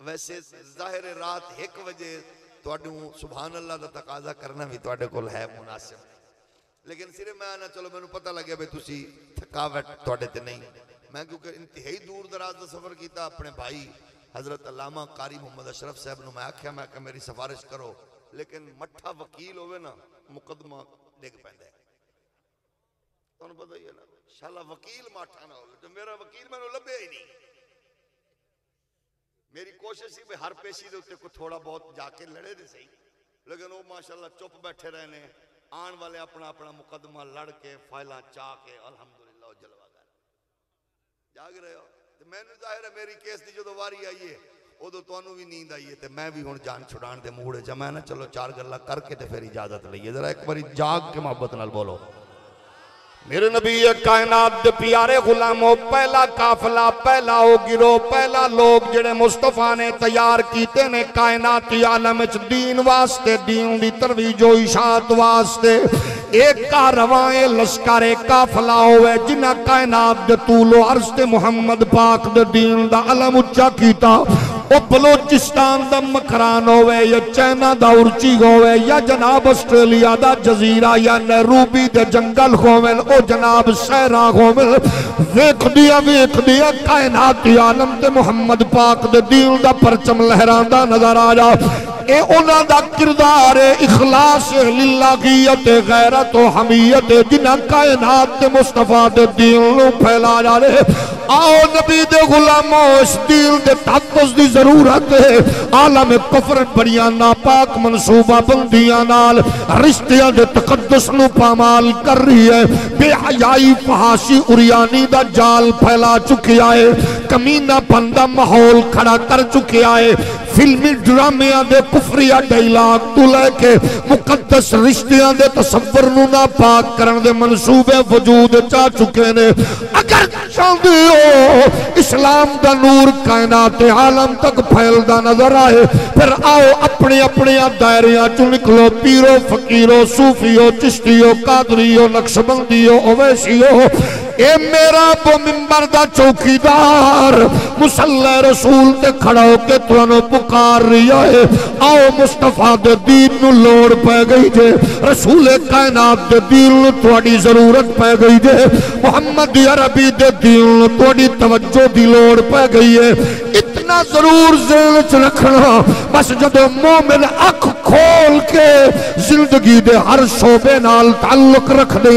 वैसे ज़ाहिर रात एक बजे थोड़ू सुबहान अल्लाह का तकाजा करना भी थोड़े को है मुनासिब। लेकिन सिर्फ़ मैं आना, चलो मैं पता लगे भी तुम थकावट थोड़े ते नहीं। मैं क्योंकि इंतहाई दूर दराज का सफ़र किया अपने भाई, हज़रत अलामा कारी मुहम्मद अशरफ साहब न मैं आख्या मैं मेरी सिफारिश करो, लेकिन मठा वकील हो मुकदमा डिग पैदा पता ही चुप बैठे रहे आने वाले अपना अपना मुकदमा लड़ के, फ़ाइल चाह के अलहमद ਜਾਗ ਰਹੇ ਹੋ ਤੇ ਮੈਨੂੰ ਜ਼ਾਹਿਰ ਹੈ ਮੇਰੀ ਕੇਸ ਦੀ ਜਦੋਂ ਵਾਰੀ ਆਈ ਹੈ ਉਦੋਂ ਤੁਹਾਨੂੰ ਵੀ ਨੀਂਦ ਆਈ ਹੈ ਤੇ ਮੈਂ ਵੀ ਹੁਣ ਜਾਨ ਛੁਡਾਉਣ ਦੇ ਮੂਡ 'ਚ ਮੈਂ ਨਾ ਚਲੋ ਚਾਰ ਗੱਲਾਂ ਕਰਕੇ ਤੇ ਫਿਰ ਇਜਾਜ਼ਤ ਲਈਏ ਜ਼ਰਾ ਇੱਕ ਵਾਰੀ ਜਾਗ ਕੇ ਮੁਹੱਬਤ ਨਾਲ ਬੋਲੋ मेरे नबी, ये कायनात प्यारे गुलामों, पहला काफला, पहला ओ गिरो पहला लोग जेड़े मुस्तफ़ा ने तैयार कीते ने कायनाती आलम च दीन वास्ते, दीन दी तरवीजो इशात वास्ते। एक कारवां लश्कर काफला होवे जिन्ना कायनात तूलो अर्ज़ ते मुहम्मद पाक दे दीन दा अलम उच्चा कीता। वो बलोचिस्तान का मखरान होवे या चाइना का उर्ची होवे या जनाब आस्ट्रेलिया का जजीरा या नैरूबी के जंगल होवन वो जनाब सहरा होवन। वेख दिया वेख दिया कायनात आलम ते मुहम्मद पाक के दिल का परचम लहरा नज़र आ जा। ये उन्हों किरदार है इखलास लीलागियत गैरत हमीयत जिन्हें कायनात मुस्तफ़ा के दीन फैला जा रहे आओ नबी दे गुलामो, इस दीन के तहफुज की ज़रूरत है। आलम कफर बड़िया नापाक मनसूबा बंदियाँ नाल। रिश्तियाँ तकदस नामाल कर रही है। बेहयाई फहाशी उरियानी का जाल फैला चुकिया है। कमीना बंदा माहौल खड़ा कर चुकिया है। फिल्मी ड्रामिया के कुफरिया डायलाग तू लैके मुकदस रिश्तिया के तस्वर नापाक करने के मनसूबे वजूद चा चुके ने। अगर चाहते हो? इस्लाम का नूर कायनात आलम तक फैलता नज़र आए। फिर आओ अपने अपन दायरिया चु निकलो। पीरो, फकीरो, सूफियो, चिश्तियो, कादरीयो, नक्शबंदियो हो ए मेरा अबू मिंबर का चौकीदार, मुसल्ला रसूल ते खड़ा होके तुहानू पुकार रही है। आओ मुस्तफ़ा दे दीन नु लोड़ पै गई जे रसूल कायनात दे दीन नु तुहाडी ज़रूरत पै गई जे मोहम्मद अरबी दे दीन नु तुहाडी तवज्जो दी लोड़ पै गई है। इतना ज़रूर जेल च रखना, बस जदों मोमिन अख खोल के ज़िंदगी दे हर शोबे नाल ताल्लुक रखदे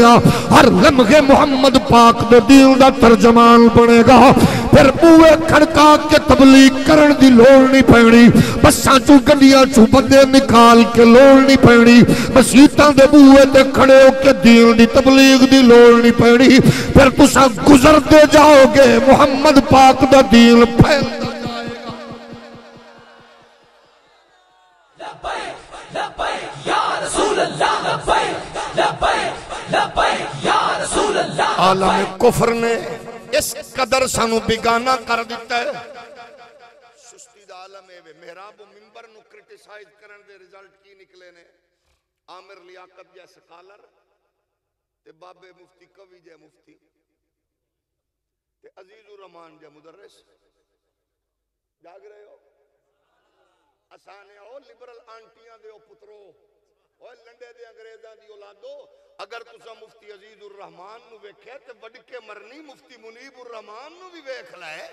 हर लम्हे मुहम्मद पा पाक दे दीन दा तर्जमान बनेगा। फिर बूहे खड़का के तबलीग करन दी लोड़ नहीं पैनी। बसां चू गड्डियाँ चू बंदे निकाल के लोड़ नहीं पैनी। मसीतां के बूहे ते खड़े होके दीन दी तबलीक की लोड़ नहीं पैनी। फिर तुसा गुजरते जाओगे, मुहम्मद पाक दा दीन फैलदा आलम कुफर ने इस कदर सानू बिगाना कर दिता है। सुस्ती का आलम है मेहराब मिंबर क्रिटिसाइज करने के रिज़ल्ट की निकले ने? आमिर लियाकत जै सकालर ते बाबे मुफ्ती, कवि जै मुफ्ती ते अजीजुर रहमान जै मुदर्रस। जाग रहे हो? असाने ओ लिबरल आंटियाँ दे ओ पुत्रो ओ लंडे दे अंग्रेजां दी औलादो अगर तुसा मुफ्ती अज़ीज़ उर रहमान वेख्या तो वड के मरनी मुफ्ती मुनीब उर रहमान भी वेख लाए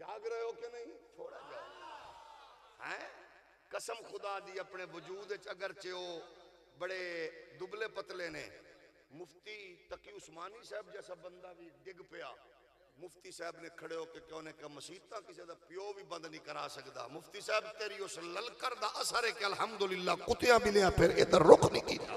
जाग रहे हो कि नहीं? थोड़ा जाओ है? कसम खुदा दी अपने वजूद अगर चे बड़े दुबले पतले ने। मुफ्ती तकी उस्मानी साहब जैसा बंदा भी डिग पिया। मुफ्ती साहब ने खड़े होके क्यों ने कहा मसीत किसी का प्यो भी बंद नहीं करा सकता मुफ्ती साहब तेरी उस ललकर का असर है कि अलहमदुल्ला कुतिया मिले फिर इधर रुख नहीं किया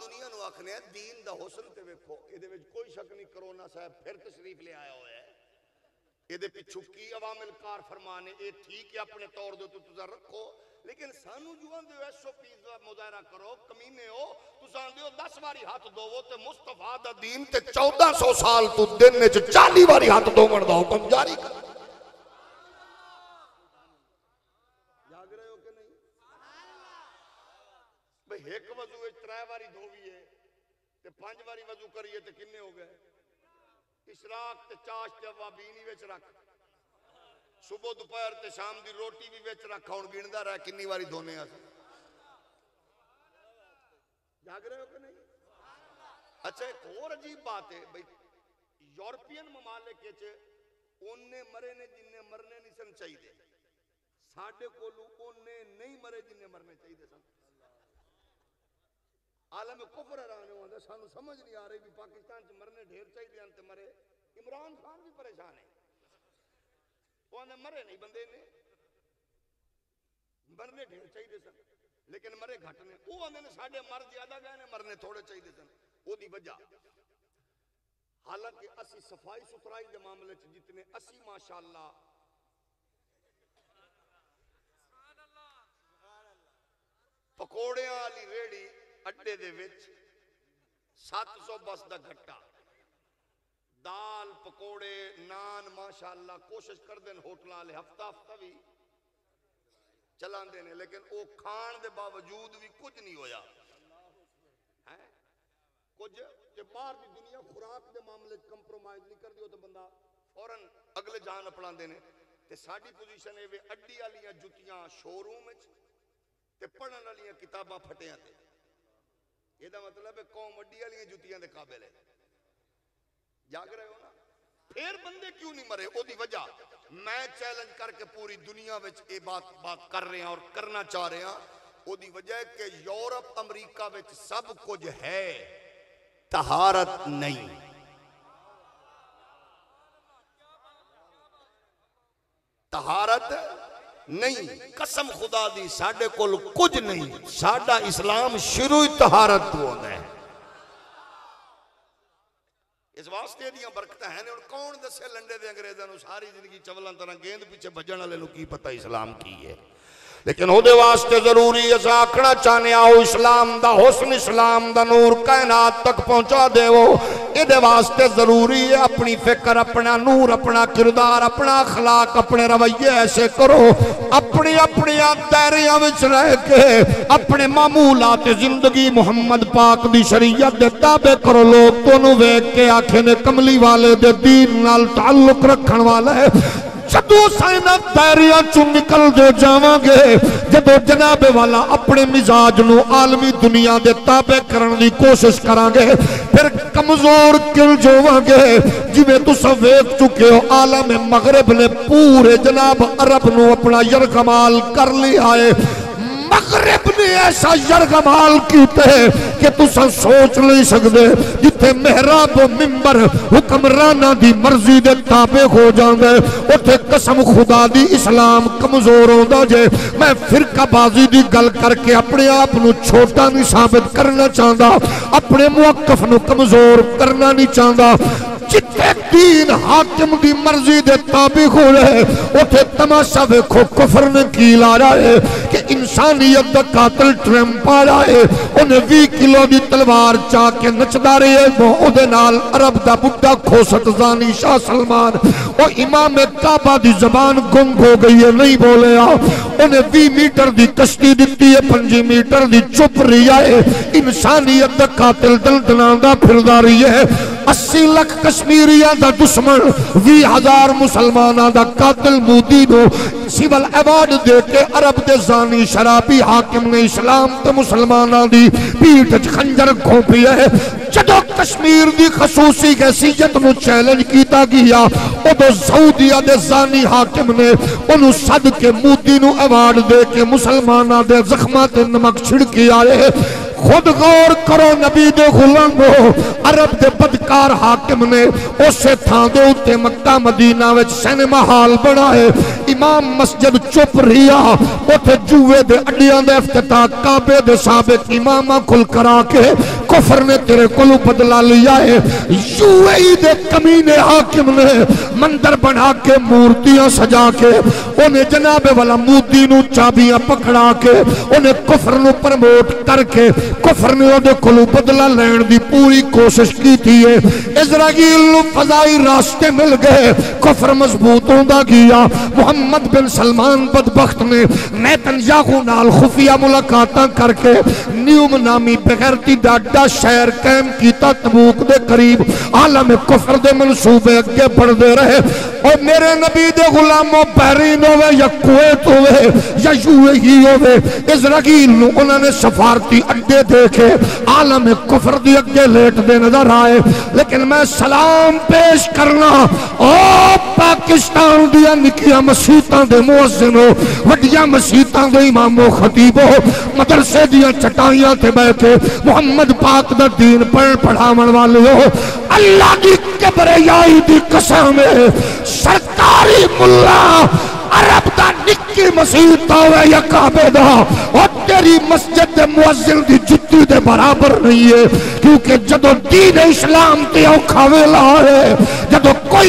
दुनिया आखने दीन का हौसल तो वेखो ए कोई शक नहीं करोना साहब फिर तशरीफ़ लिया हुआ है। ये पिछू की अवामिल कार फरमाने ये ठीक है, अपने तौर दे रखो, लेकिन सानू जो मुजाहरा करो, कमीने हो हो, दस बारी हाथ दोवो तो मुस्तफ़ा दीन चौदह सौ साल तू दिन चाली बारी हाथ दोवन का हुक्म जारी कर। एक वज़ू त्रै बारी धोवीए पाँच बारी वज़ू करिए किन्ने हो गए? ਇਸ਼ਰਾਕ ਤੇ ਚਾਸ਼ ਤੇ ਵਾਬੀਨੀ ਵਿੱਚ ਰੱਖ ਸਵੇਰ ਦੁਪਹਿਰ ਤੇ ਸ਼ਾਮ ਦੀ ਰੋਟੀ ਵੀ ਵਿੱਚ ਰੱਖ ਹੁਣ ਗਿਣਦਾ ਰਹਿ ਕਿੰਨੀ ਵਾਰੀ ਧੋਨੇ ਆ ਜਾਗ ਰਹੇ ਹੋ ਕਿ ਨਹੀਂ ਅੱਛਾ ਇੱਕ ਹੋਰ ਅਜੀਬ ਬਾਤ ਹੈ ਬਈ ਯੂਰਪੀਅਨ ਮਮਾਲਿਕ ਵਿੱਚ ਉਹਨੇ ਮਰੇ ਨੇ ਜਿੰਨੇ ਮਰਨੇ ਨਹੀਂ ਸਨ ਚਾਹੀਦੇ ਸਾਡੇ ਕੋਲੋਂ ਉਹਨੇ ਨਹੀਂ ਮਰੇ ਜਿੰਨੇ ਮਰਨੇ ਚਾਹੀਦੇ आलम कुफर रहने वाला, सानू समझ नहीं आ रही भी पाकिस्तान मरने ढेर चाहिए अंत मरे। इमरान खान भी परेशान है। वो आने मरे नहीं बंदे ने। मरने ढेर चाहिए सन, लेकिन मरे घट ने। वो आने साढ़े मर ज़्यादा गए ने, मरने थोड़े चाहिए सन। ओदी वजह। हालाँकि असी सफ़ाई सुथराई के मामले च जितने असी माशाला पकौड़िया रेहड़ी ਅੱਡੇ ਦੇ ਵਿੱਚ 700 ਬਸ ਦਾ ਘੱਟਾ ਦਾਲ ਪਕੌੜੇ ਨਾਨ ਮਾਸ਼ਾਅੱਲਾ ਕੋਸ਼ਿਸ਼ ਕਰਦੇ ਨੇ ਹੋਟਲਾਂ ਵਾਲੇ ਹਫਤਾ ਹਫਤਾ ਵੀ ਚਲਾਉਂਦੇ ਨੇ ਲੇਕਿਨ ਉਹ ਖਾਣ ਦੇ ਬਾਵਜੂਦ ਵੀ ਕੁਝ ਨਹੀਂ ਹੋਇਆ ਹੈ ਕੁਝ ਤੇ ਬਾਹਰ ਦੀ ਦੁਨੀਆ ਖੁਰਾਕ ਦੇ ਮਾਮਲੇ 'ਚ ਕੰਪਰੋਮਾਈਜ਼ ਨਹੀਂ ਕਰਦੀ ਉਹ ਤਾਂ ਬੰਦਾ ਫੌਰਨ ਅਗਲੇ ਜਾਨ ਅਪਣਾਉਂਦੇ ਨੇ ਤੇ ਸਾਡੀ ਪੋਜੀਸ਼ਨ ਇਹ ਵੇ ਅੱਡੀ ਵਾਲੀਆਂ ਜੁੱਤੀਆਂ ਸ਼ੋਰੂਮ ਵਿੱਚ ਤੇ ਪੜਨ ਵਾਲੀਆਂ ਕਿਤਾਬਾਂ ਫਟਿਆਂ ਤੇ ਇਹਦਾ ਮਤਲਬ ਹੈ ਕੌਮ ਅੱਡੀ ਵਾਲੀਆਂ ਜੁੱਤੀਆਂ ਦੇ ਕਾਬਿਲ ਹੈ ਜਾਗ ਰਹੇ ਹੋ ਨਾ ਫਿਰ ਬੰਦੇ ਕਿਉਂ ਨਹੀਂ ਮਰੇ ਉਹਦੀ ਵਜ੍ਹਾ ਮੈਂ ਚੈਲੰਜ ਕਰਕੇ ਪੂਰੀ ਦੁਨੀਆ ਵਿੱਚ ਇਹ ਬਾਤ ਬਾਤ ਕਰ ਰਿਹਾ ਔਰ ਕਰਨਾ ਚਾਹ ਰਿਹਾ ਉਹਦੀ ਵਜ੍ਹਾ ਹੈ ਕਿ ਯੂਰਪ ਅਮਰੀਕਾ ਵਿੱਚ ਸਭ ਕੁਝ ਹੈ ਤਹਾਰਤ ਨਹੀਂ नहीं। कसम खुदा दी साडे कोल कुछ नहीं। साडा इस्लाम शुरू ही तहारत तो होता है। इस वास्ते दियाँ बरकत है ने, और कौन दसे लंडे दे अंग्रेजा नु, सारी ज़िंदगी चवलन तरह गेंद पीछे भजन वाले नु की पता इस्लाम की है। लेकिन ओदे वास्ते ज़रूरी अस आखना चाहने आओ इस्लाम दा हुस्न, इस्लाम दा नूर कायनात तक पहुँचा देवो ये वास्ते ज़रूरी है अपनी फ़िक्र, अपना नूर, अपना किरदार, अपना अखलाक अपने रवैये ऐसे करो। अपनी, अपन दायरिया रह के अपने मामूला ज़िंदगी मुहम्मद पाक की शरीयत के ताबे करो। लोग तो वेख के आखे ने कमली वाले दे दीन नाल ताल्लुक रखन वाले है। दायरिया चू निकल दो जावे जनाबे वाला अपने मिजाज न आलमी दुनिया के ताबे करने की कोशिश करा फिर ਕਮਜ਼ੋਰ ਕਿਲ ਜਾਵਾਂਗੇ ਜਿਵੇਂ ਤੁਸੀਂ ਵੇਖ ਚੁੱਕੇ ਹੋ ਆਲਮ ਮਗਰਬ ਨੇ ਪੂਰੇ ਜਨਾਬ ਅਰਬ ਨੂੰ ਆਪਣਾ ਯਰਗਮਾਲ ਕਰ ਲਿਆ ਹੈ मगरब ने ऐसा यरगमाल कीते कि तुसा सोच नहीं सकते जिथे मेहराब मिंबर हुक्मराना दी मर्ज़ी दे ताबे हो जांदे उथे कसम खुदा दी इस्लाम कमज़ोर होंदा जे, मैं फिरकाबाजी दी गल करके अपने आप नु छोटा नहीं साबित करना चाहता अपने मुवक्कफ नु कमज़ोर करना नहीं चाहता जिथे दीन हाकिम दी मर्ज़ी दे ताबे हो रहे उथे तमाशा वेखो, कुफर ने की ला रहा है कि इंसानियत दा कातिल ट्रंप आ रहा है। उन्हें 20 किलो दी तलवार चा के नचदा रहे वो ओदे नाल अरब दा बुड्ढा खोसत जानी शाह सलमान। ओ इमाम काबा दी जबान गुम हो गई है, नहीं बोले आ उन्हें 20 मीटर दी कश्ती दी है 5 मीटर दी चुप रही है। इंसानियत का कातिल दल दनांदा फिरदा रही है। 80 ਲੱਖ कश्मीरिया का दुश्मन भी हज़ार मुसलमानों का कातिल मोदी को सिविल अवार्ड दे के अरब के जानी शराबी हाकिम ने इस्लाम तो मुसलमानों की पीठ च खंजर खोपी है जो कश्मीर की खसूसी हैसीयत को चैलेंज किया गया, उदो सऊदिया के जानी हाकिम ने उन्होंने सद के मोदी अवार्ड दे के मुसलमानों के जख्म से नमक छिड़किया आए। खुद गौर करो नबी दे गुलामो अरब दे बदकार हाकिम ने उसे थां दे उत्ते मक्का मदीना विच सिनेमा हाल बनाए। इमाम मस्जिद चुप रिया। उथे जुए दे अड्डियाँ दे इफ्तिताह काबे दे साबिक इमामा कुल करा के कुफर ने तेरे कोल बदला लिया है। यूएई दे कमीने हाकिम ने मंदिर बना के मूर्तियाँ सजा के उन्हें जनाबे वाला मोदी नु चाबियाँ पकड़ा के उन्हें कुफर नु प्रमोट करके कुफर ने ओदे कोलों बदला लैन की पूरी कोशिश की है इजराइल नु फजाई रास्ते मिल गए। कुफर मज़बूत होंदा गया। मोहम्मद बिन सलमान बदबख्त ने नेतन्याहू नाल खुफिया मुलाकातां करके न्यूम नामी बगैरती दा अड्डा शहर कायम कीता तबूक दे करीब आलम कुफर दे मंसूबे अगे बढ़ते रहे। और मेरे नबी दे गुलामों, बहरीन होवे या कुवैत होवे या यूएई होवे, इजराइल नु उन्होंने सफारती अड्डे देखे। आलम कुफर दी अगे लेटते नज़र आए। लेकिन मैं सलाम पेश करना ओ पाकिस्तान दिया निकिया मसीतां दे मुअज्जिनो वड्डियाँ मसीतां दे इमामो खतीबो मदरसे दिया चटाइयाँ ते बैठे, मोहम्मद पाक दा दीन पढ़ पढ़ावन वाले हो, अल्लाह दी किबरियाई दी कसम सरकारी मुल्ला अरब दा निक्की मसीत होवे या काबे दा, और तेरी मस्जिद दे मुअज्जिन दी जुत्ती दे बराबर नहीं है, क्योंकि जदों दीन इस्लाम ते औखा वेला है, जदों कोई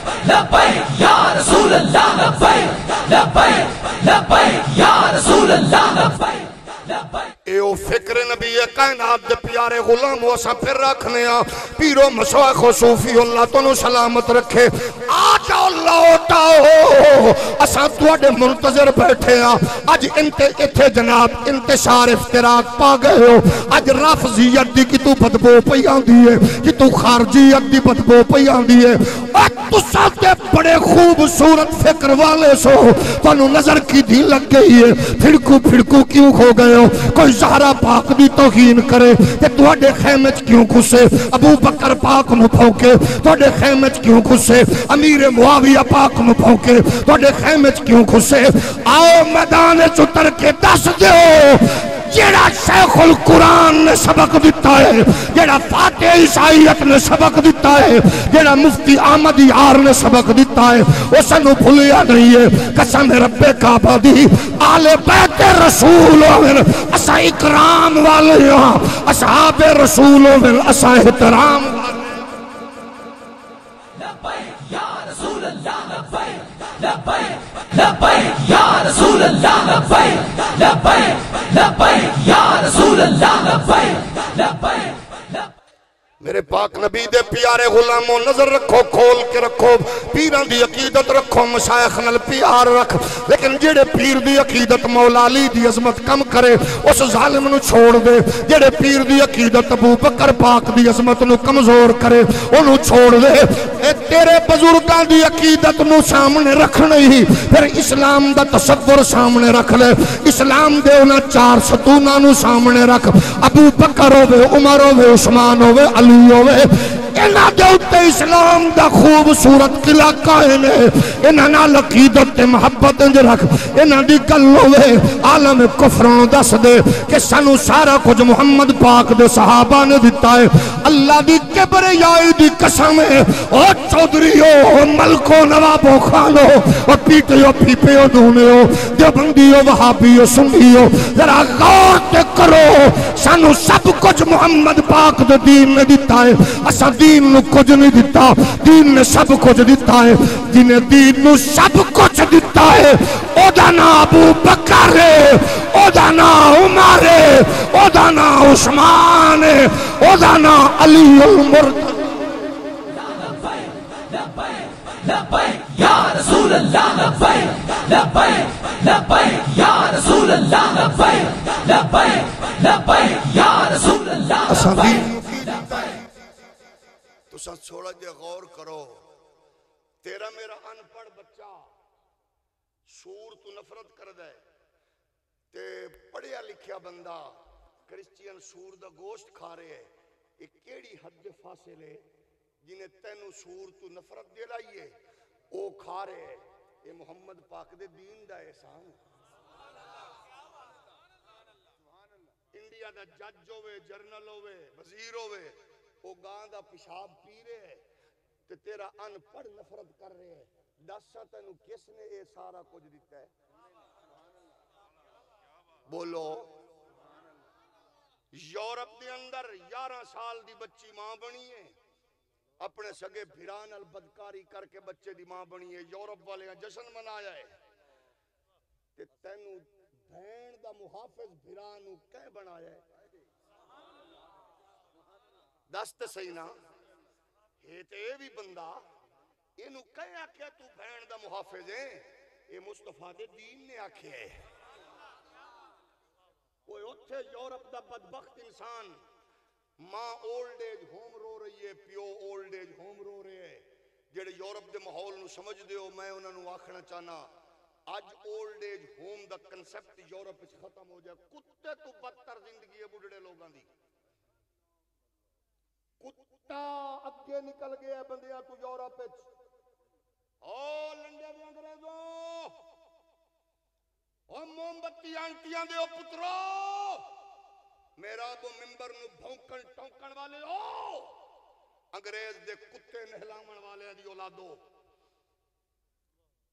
लबैक या सलामत रखे। मुंतजर बैठे जनाब इंतशार, इफ्तराक पा गए हो। आज जी दी कितू बदबो पी आंदी है कितू खारजी दी बदबो पी आंदी है। बड़े खूबसूरत फ़िक्र वाले सो, तनु नज़र की दी लग गई है। फिड़कू फिड़कू क्यों खो गए हो? कोई जहरा पाक दी तौहीन करे ते तुहाडे खैमे क्यों घुसे अबू बकर पाक नु भौंके तुहाडे खैमे क्यों घुसे अमीर मुआविया पाक नु भौंके तुहाडे खैमे क्यों घुसे आओ मैदान उतर के दस दो। जेड़ा शेखुल कुरान ने सबक दिता है, जेड़ा फाते ईसाइयत ने सबक दिता है, जेड़ा मुफ्ती आमद यार ने सबक दिता है, वो सू भुलिया नहीं है। कसम रबे काबा दी, आले बैते रसूल होवन, असा इकराम वाले हाँ, असहाब रसूल होवन, असा एहतराम लबैक या रसूल अल्लाह लबैक लबैक लबैक रसूल अल्लाह लबैक लबैक लबैक या रसूल अल्लाह लबैक लबैक मेरे पाक नबी दे प्यारे गुलामों, नज़र रखो, खोल के रखो, पीरां दी अकीदत रखो मशाइख नाल प्यार रख। लेकिन जेड़े पीर दी अकीदत मौला अली दी अजमत कम करे, उस जालिम छोड़ दे। जेड़े पीर दी अकीदत अबू बकर पाक दी अजमत कमज़ोर करे ओनु छोड़ दे। तेरे बुजुर्गां की अकीदत नु सामने रखना ही, फिर इस्लाम दा तसव्वुर सामने रख ले। इस्लाम दे उन्हां चार सतूना सामने रख। अबू बकर होवे, उमर होवे, उस्मान होवे, अली होवे इस्लाम दा खूबसूरत किला कायम है अकीदत मोहब्बत रख। इन्हां होवे, आलम कुफर दस दे कि सानू सारा कुछ मुहम्मद पाक दे सहाबा ने दिता है। अल्लाह किबरियाई दी कसम है। ओ चौधरीओ मलको नवाबो खानो, ओ पीटियो पीपियो दूनियो देवबंदियो वहाबियो सुन्नियो जरा गौर करो, सानू सब कुछ मुहम्मद पाक दीन ने दिता है। असा दीन कुछ नहीं दिता। दीन ने सब कुछ दिता है। जिन्हें दीन न सब कुछ दिता है, ओदा ना अबू बकर है, ओदा ना उमर है, ओदा ना उस्मान है, ओदा ना अली उल मुर्तजा। या रसूल अल्लाह लबैक लबैक लबैक या रसूल अल्लाह लबैक लबैक लबैक या रसूल अल्लाह लबैक तुसा थोड़ा जिहा गौर करो। तेरा मेरा अनपढ़ बच्चा सूर तू नफरत करदा है ते पढ़िया लिखिया बंदा क्रिश्चियन सूर दा गोश्त खा रहे है। ये केड़ी हद दे फासिले जिन्हें तेनू सूर तू नफरत दिलाई है ओ खा रहे है। ये मोहम्मद पाक दे दीन दा एहसान। इंडिया दा जज होवे, जर्नल होवे, वज़ीर होवे ਉਹ ਗਾਂ ਦਾ ਪਿਸ਼ਾਬ ਪੀ ਰਿਹਾ ਹੈ ਤੇ ਤੇਰਾ ਅਨਪੜ ਨਫ਼ਰਤ ਕਰ ਰਿਹਾ ਹੈ ਦੱਸ ਤੈਨੂੰ ਕਿਸ ਨੇ ਇਹ ਸਾਰਾ ਕੁਝ ਦਿੱਤਾ ਹੈ ਬੋਲੋ ਯੂਰਪ ਦੇ ਅੰਦਰ 11 ਸਾਲ ਦੀ ਬੱਚੀ ਮਾਂ ਬਣੀ ਹੈ ਆਪਣੇ ਸਗੇ ਭਰਾ ਨਾਲ ਬਦਕਾਰੀ ਕਰਕੇ ਬੱਚੇ ਦੀ ਮਾਂ ਬਣੀ ਹੈ ਯੂਰਪ ਵਾਲਿਆਂ ਜਸ਼ਨ ਮਨਾਇਆ ਹੈ ਤੇ ਤੈਨੂੰ ਭੈਣ ਦਾ ਮੁਹਾਫਿਜ਼ ਭਰਾ ਨੂੰ ਕਹਿ दस तो सही ना ये तो यह भी बंदा, इनू कहीं आख्या, तू भैन का मुहाफिज है ये मुस्तफ़ा के दीन ने आख्या कोई उथे यूरोप का बदबख्त इंसान, माँ ओल्ड एज होम रो रही है प्यो ओल्ड एज होम रो रहे है ਜਿਹੜੇ ਯੂਰਪ ਦੇ ਮਾਹੌਲ ਨੂੰ ਸਮਝਦੇ ਹੋ ਮੈਂ ਉਹਨਾਂ ਨੂੰ ਆਖਣਾ ਚਾਹਨਾ ਅੱਜ 올ਡ ਏਜ ਹੋਮ ਦਾ ਕਨਸੈਪਟ ਯੂਰਪ ਵਿੱਚ ਖਤਮ ਹੋ ਜਾ ਕੁੱਤੇ ਤੋਂ ਬਦਤਰ ਜ਼ਿੰਦਗੀ ਹੈ ਕੁੱਤਾ ਅੱਗੇ ਨਿਕਲ ਗਿਆ ਬੰਦਿਆਂ ਤੋਂ ਯੂਰਪ ਵਿੱਚ ਓ ਲੰਡੇ ਦੇ ਅੰਗਰੇਜ਼ੋ ਓ ਮੋਮਬੱਤੀ ਆਂਟੀਆਂ ਦੇ ਓ ਪੁੱਤਰੋ ਮੇਰਾ ਬੋ ਮਿੰਬਰ ਨੂੰ ਭੌਂਕਣ ਟੌਂਕਣ ਵਾਲੇ ਓ ਅੰਗਰੇਜ਼ ਦੇ ਕੁੱਤੇ ਨਹਿਲਾਵਣ ਵਾਲਿਆਂ ਦੀ ਔਲਾਦੋ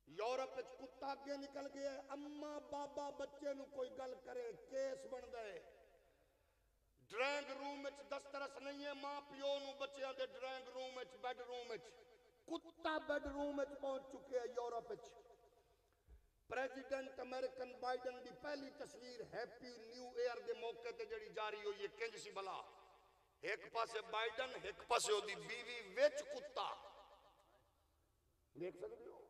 ਯੂਰਪ ਵਿੱਚ ਕੁੱਤਾ ਅੱਗੇ ਨਿਕਲ ਗਿਆ ਹੈ। ਅੰਮਾ ਬਾਬਾ ਬੱਚੇ ਨੂੰ ਕੋਈ ਗੱਲ ਕਰੇ ਕੇਸ ਬਣਦਾ ਹੈ ਡਰਾਇੰਗ ਰੂਮ ਵਿੱਚ ਦਸਤਰਸ ਨਹੀਂ ਹੈ ਮਾਂ ਪਿਓ ਨੂੰ ਬੱਚਿਆਂ ਦੇ ਡਰਾਇੰਗ ਰੂਮ ਵਿੱਚ ਬੈੱਡਰੂਮ ਵਿੱਚ ਕੁੱਤਾ ਬੈੱਡਰੂਮ ਵਿੱਚ ਪਹੁੰਚ ਚੁੱਕਿਆ ਯੂਰਪ ਵਿੱਚ ਪ੍ਰੈਜ਼ੀਡੈਂਟ ਅਮਰੀਕਨ ਬਾਈਡਨ ਦੀ ਪਹਿਲੀ ਤਸਵੀਰ ਹੈਪੀ ਨਿਊ ਇਅਰ ਦੇ ਮੌਕੇ ਤੇ ਜਿਹੜੀ ਜਾਰੀ ਹੋਈ ਹੈ ਕਿੰਜ ਸੀ ਭਲਾ ਇੱਕ ਪਾਸੇ ਬਾਈਡਨ ਇੱਕ ਪਾਸੇ ਉਹਦੀ ਬੀਵੀ ਵਿੱਚ ਕੁੱਤਾ ਦੇਖ ਸਕਦੇ ਹੋ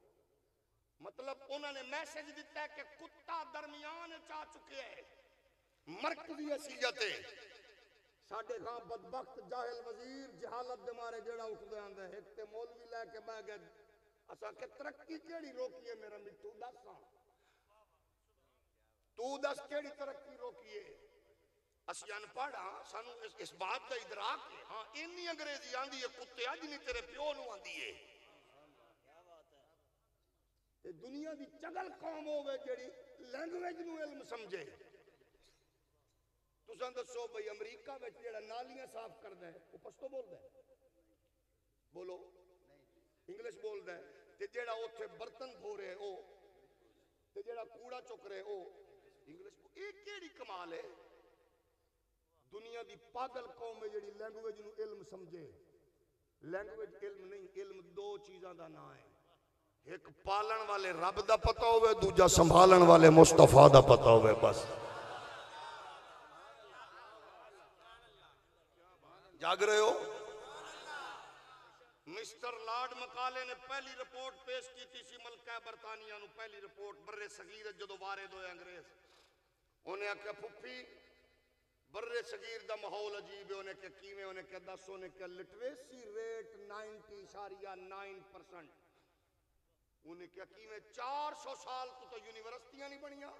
ਮਤਲਬ ਉਹਨਾਂ ਨੇ ਮੈਸੇਜ ਦਿੱਤਾ ਹੈ ਕਿ ਕੁੱਤਾ ਦਰਮਿਆਨ ਚ ਆ ਚੁੱਕਿਆ ਹੈ ਮਰਕਜ਼ੀ ਅਸੀਅਤ ਹੈ ਸਾਡੇ ਗਾਂ ਬਦਬਖਤ ਜਾਹਿਲ ਵਜ਼ੀਰ ਜਹਾਲਤ ਦੇ ਮਾਰੇ ਜਿਹੜਾ ਉੱਠਦੇ ਆਂਦਾ ਹੈ ਇੱਕ ਤੇ ਮੌਲਵੀ ਲੈ ਕੇ ਬਹਿ ਗਏ ਅਸਾਂ ਕਿ ਤਰੱਕੀ ਕਿਹੜੀ ਰੋਕੀ ਹੈ ਮੇਰਾ ਮਿੱਠੂ ਦੱਸਾਂ ਤੂੰ ਦੱਸ ਕਿਹੜੀ ਤਰੱਕੀ ਰੋਕੀ ਹੈ ਅਸੀਂ ਅਨਪੜ੍ਹ ਹਾਂ ਸਾਨੂੰ ਇਸ, ਇਸ ਬਾਤ ਦਾ ਇਦਰਾਕ ਹੈ ਹਾਂ ਇੰਨੀ ਅੰਗਰੇਜ਼ੀ ਆਂਦੀ ਹੈ ਕੁੱਤੇ ਅੱਜ ਨਹੀਂ ਤੇਰੇ ਪਿਓ ਨੂੰ ਆਂਦੀ ਹੈ ਤੇ ਦੁਨੀਆ ਦੀ ਚਗਲ ਕੌਮ ਹੋਵੇ ਜਿਹੜੀ ਲੈਂਗੁਏਜ ਨੂੰ ਇਲਮ ਸਮਝੇ ਤੁਸੀਂ ਦੱਸੋ ਬਈ ਅਮਰੀਕਾ ਵਿੱਚ ਜਿਹੜਾ ਨਾਲੀਆਂ ਸਾਫ਼ ਕਰਦਾ ਹੈ ਉਹ ਪਸ਼ਤੋ ਬੋਲਦਾ ਹੈ ਬੋਲੋ ਇੰਗਲਿਸ਼ ਬੋਲਦਾ ਹੈ ਤੇ ਜਿਹੜਾ ਉੱਥੇ ਬਰਤਨ ਧੋ ਰਿਹਾ ਉਹ ਤੇ ਜਿਹੜਾ ਕੂੜਾ ਚੁੱਕ ਰਿਹਾ ਉਹ ਇੰਗਲਿਸ਼ ਇਹ ਕਿਹੜੀ ਕਮਾਲ ਹੈ ਦੁਨੀਆ ਦੀ ਪਾਗਲ ਕੌਮ ਹੈ ਜਿਹੜੀ ਲੈਂਗੁਏਜ ਨੂੰ ਇਲਮ ਸਮਝੇ ਲੈਂਗੁਏਜ ਇਲਮ ਨਹੀਂ ਇਲਮ ਦੋ ਚੀਜ਼ਾਂ ਦਾ ਨਾਂ ਹੈ ਇੱਕ ਪਾਲਣ ਵਾਲੇ ਰੱਬ ਦਾ ਪਤਾ ਹੋਵੇ ਦੂਜਾ ਸੰਭਾਲਣ ਵਾਲੇ ਮੁਸਤਫਾ ਦਾ ਪਤਾ ਹੋਵੇ ਬਸ जाग रहे हो? मिस्टर लार्ड मकाले ने पहली रिपोर्ट पेश की थी सी मलका बरतानिया पहली रिपोर्ट बर्रे सगीर जो वारिद होए अंग्रेज़। उन्हें आख्या फुफी बर्रे सगीर का माहौल अजीब है। उन्हें क्या किवें? उन्हें क्या दस। उन्हें क्या लिटरेसी रेट नाइनटी इशारिया नाइन परसेंट। उन्हें क्या किवें? चार सौ साल तो, तो यूनिवर्सिटियाँ नहीं बनिया।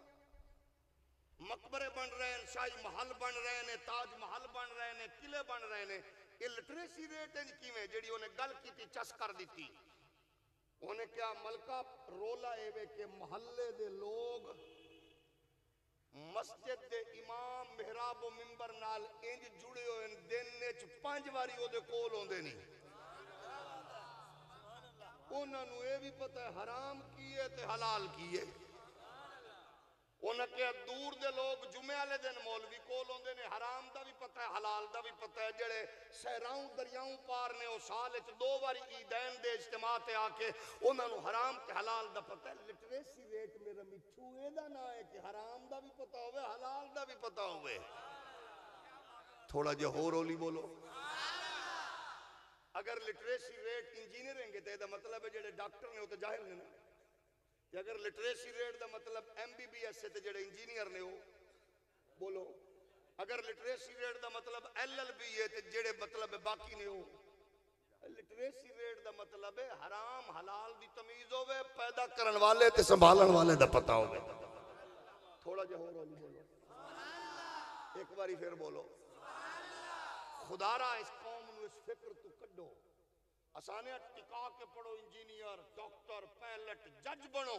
मकबरे बन रहे हैं, शाही महल बन रहे ने ताज महल बन रहे ने किले बन रहे ने ये लिटरेसी रेट है जी उन्हें गल की चस कर दी उन्हें क्या मलका रोला एवे के महल्ले दे लोग? मस्जिद दे इमाम मेहराब मिंबर नाल इंज जुड़े हुए इन दिन च पाँच वारी ओदे कोल नहीं। उन्होंने ये भी पता है, हराम की है हलाल की है। उन्हें क्या दूर के लोग जुमे दिन मौलवी कोल आते हैं हराम का भी पता है, हलाल का भी पता है सहराऊ, दरियाऊ पार ने साल दो बार ईदैन के इज्तमा आके उन्होंने हराम के हलाल का पता है। लिटरेसी रेट मेरा मिठू ना है कि हराम का भी पता हो हलाल का भी पता हो थोड़ा जो हो रोली बोलो। अगर लिटरेसी रेट इंजीनियरिंग तो यह मतलब है जो डॉक्टर ने तो ज़ाहिर ने ना। ਤੇ ਅਗਰ ਲਿਟਰੇਸੀ ਰੇਟ ਦਾ ਮਤਲਬ ਐਮਬੀਬੀਐਸ ਹੈ ਤੇ ਜਿਹੜੇ ਇੰਜੀਨੀਅਰ ਨੇ ਉਹ ਬੋਲੋ ਅਗਰ ਲਿਟਰੇਸੀ ਰੇਟ ਦਾ ਮਤਲਬ ਐਲਐਲਬੀ ਹੈ ਤੇ ਜਿਹੜੇ ਮਤਲਬ ਹੈ ਬਾਕੀ ਨੇ ਉਹ ਲਿਟਰੇਸੀ ਰੇਟ ਦਾ ਮਤਲਬ ਹੈ ਹਰਾਮ ਹਲਾਲ ਦੀ ਤਮੀਜ਼ ਹੋਵੇ ਪੈਦਾ ਕਰਨ ਵਾਲੇ ਤੇ ਸੰਭਾਲਣ ਵਾਲੇ ਦਾ ਪਤਾ ਹੋਵੇ ਥੋੜਾ ਜਿਹਾ ਹੋਰ ਹੌਲੀ ਬੋਲੋ ਇੱਕ ਵਾਰੀ ਫਿਰ ਬੋਲੋ ਖੁਦਾਰਾ ਇਸ ਕੌਮ ਨੂੰ ਇਸ ਫਿਕਰ ਤੋਂ ਕੱਢੋ असाने टिका के पढ़ो, इंजीनियर, डॉक्टर पायलट जज बनो।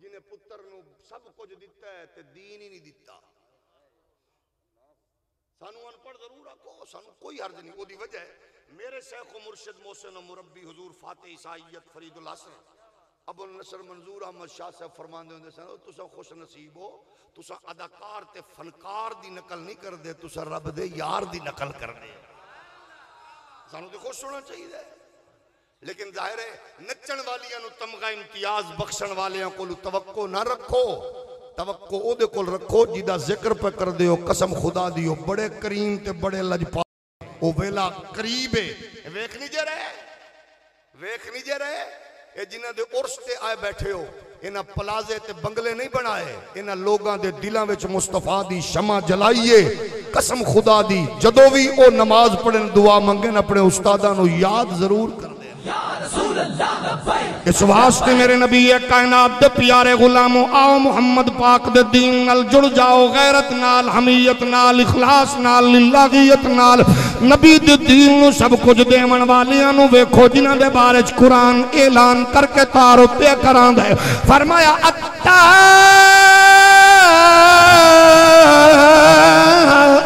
जिन्हें पुत्र सब कुछ दिता है, ते दीन ही नहीं दिता। सानू अनपढ़ ज़रूर आखो, सानू कोई हर्ज नहीं। ओदी वजह है मेरे शेख मुर्शिद मोहसिन मुरब्बी हुजूर फाते ईसाइत फरीदुल हसन अबुल नसर मंजूर अहमद शाह साहब फरमाते होंगे सर तुस खुश नसीब हो, तुस अदाकार ते फनकार दी नकल नहीं करते तुस रब दे यार दी नकल कर दे सू तो खुश होना चाहिए लेकिन ज़ाहिर है नचण वालिया तमगा इम्तियाज़ बख्शन वाले को तवक्को ना रखो तवक्को ओदे को रखो जिदा ज़िक्र पे कर दो कसम खुदा दियो बड़े करीम ते बड़े लजपा ओ वेला करीब है। वेख नहीं जे रहे वेख नहीं जे रहे ਇਹ ਜਿਨ੍ਹਾਂ ਦੇ ਉਰਸ ਤੇ ਆਏ ਬੈਠੇ ਹੋ ਇਹਨਾਂ ਪਲਾਜ਼ੇ ਤੇ ਬੰਗਲੇ ਨਹੀਂ ਬਣਾਏ ਇਹਨਾਂ ਲੋਕਾਂ ਦੇ ਦਿਲਾਂ ਵਿੱਚ ਮੁਸਤਫਾ ਦੀ ਸ਼ਮਾ ਜਲਾਈਏ ਕਸਮ ਖੁਦਾ ਦੀ ਜਦੋਂ ਵੀ ਉਹ ਨਮਾਜ਼ ਪੜਨ ਦੁਆ ਮੰਗਣ ਆਪਣੇ ਉਸਤਾਦਾਂ ਨੂੰ ਯਾਦ ਜ਼ਰੂਰ ਕਰਦੇ इस वास्ते मेरे नबी कायनात दे प्यारे गुलामो, आओ मुहम्मद पाक दे दीन नाल जुड़ जाओ, गैरत नाल, हमीयत नाल, इखलास नाल लिल्लाहियत नाल। नबी दे दीन नु सब कुछ देवन वालियाँ नु वेखो, जिन्हां दे बारे च कुरान ऐलान करके तारो पे करांदा है। फरमाया, अत्ता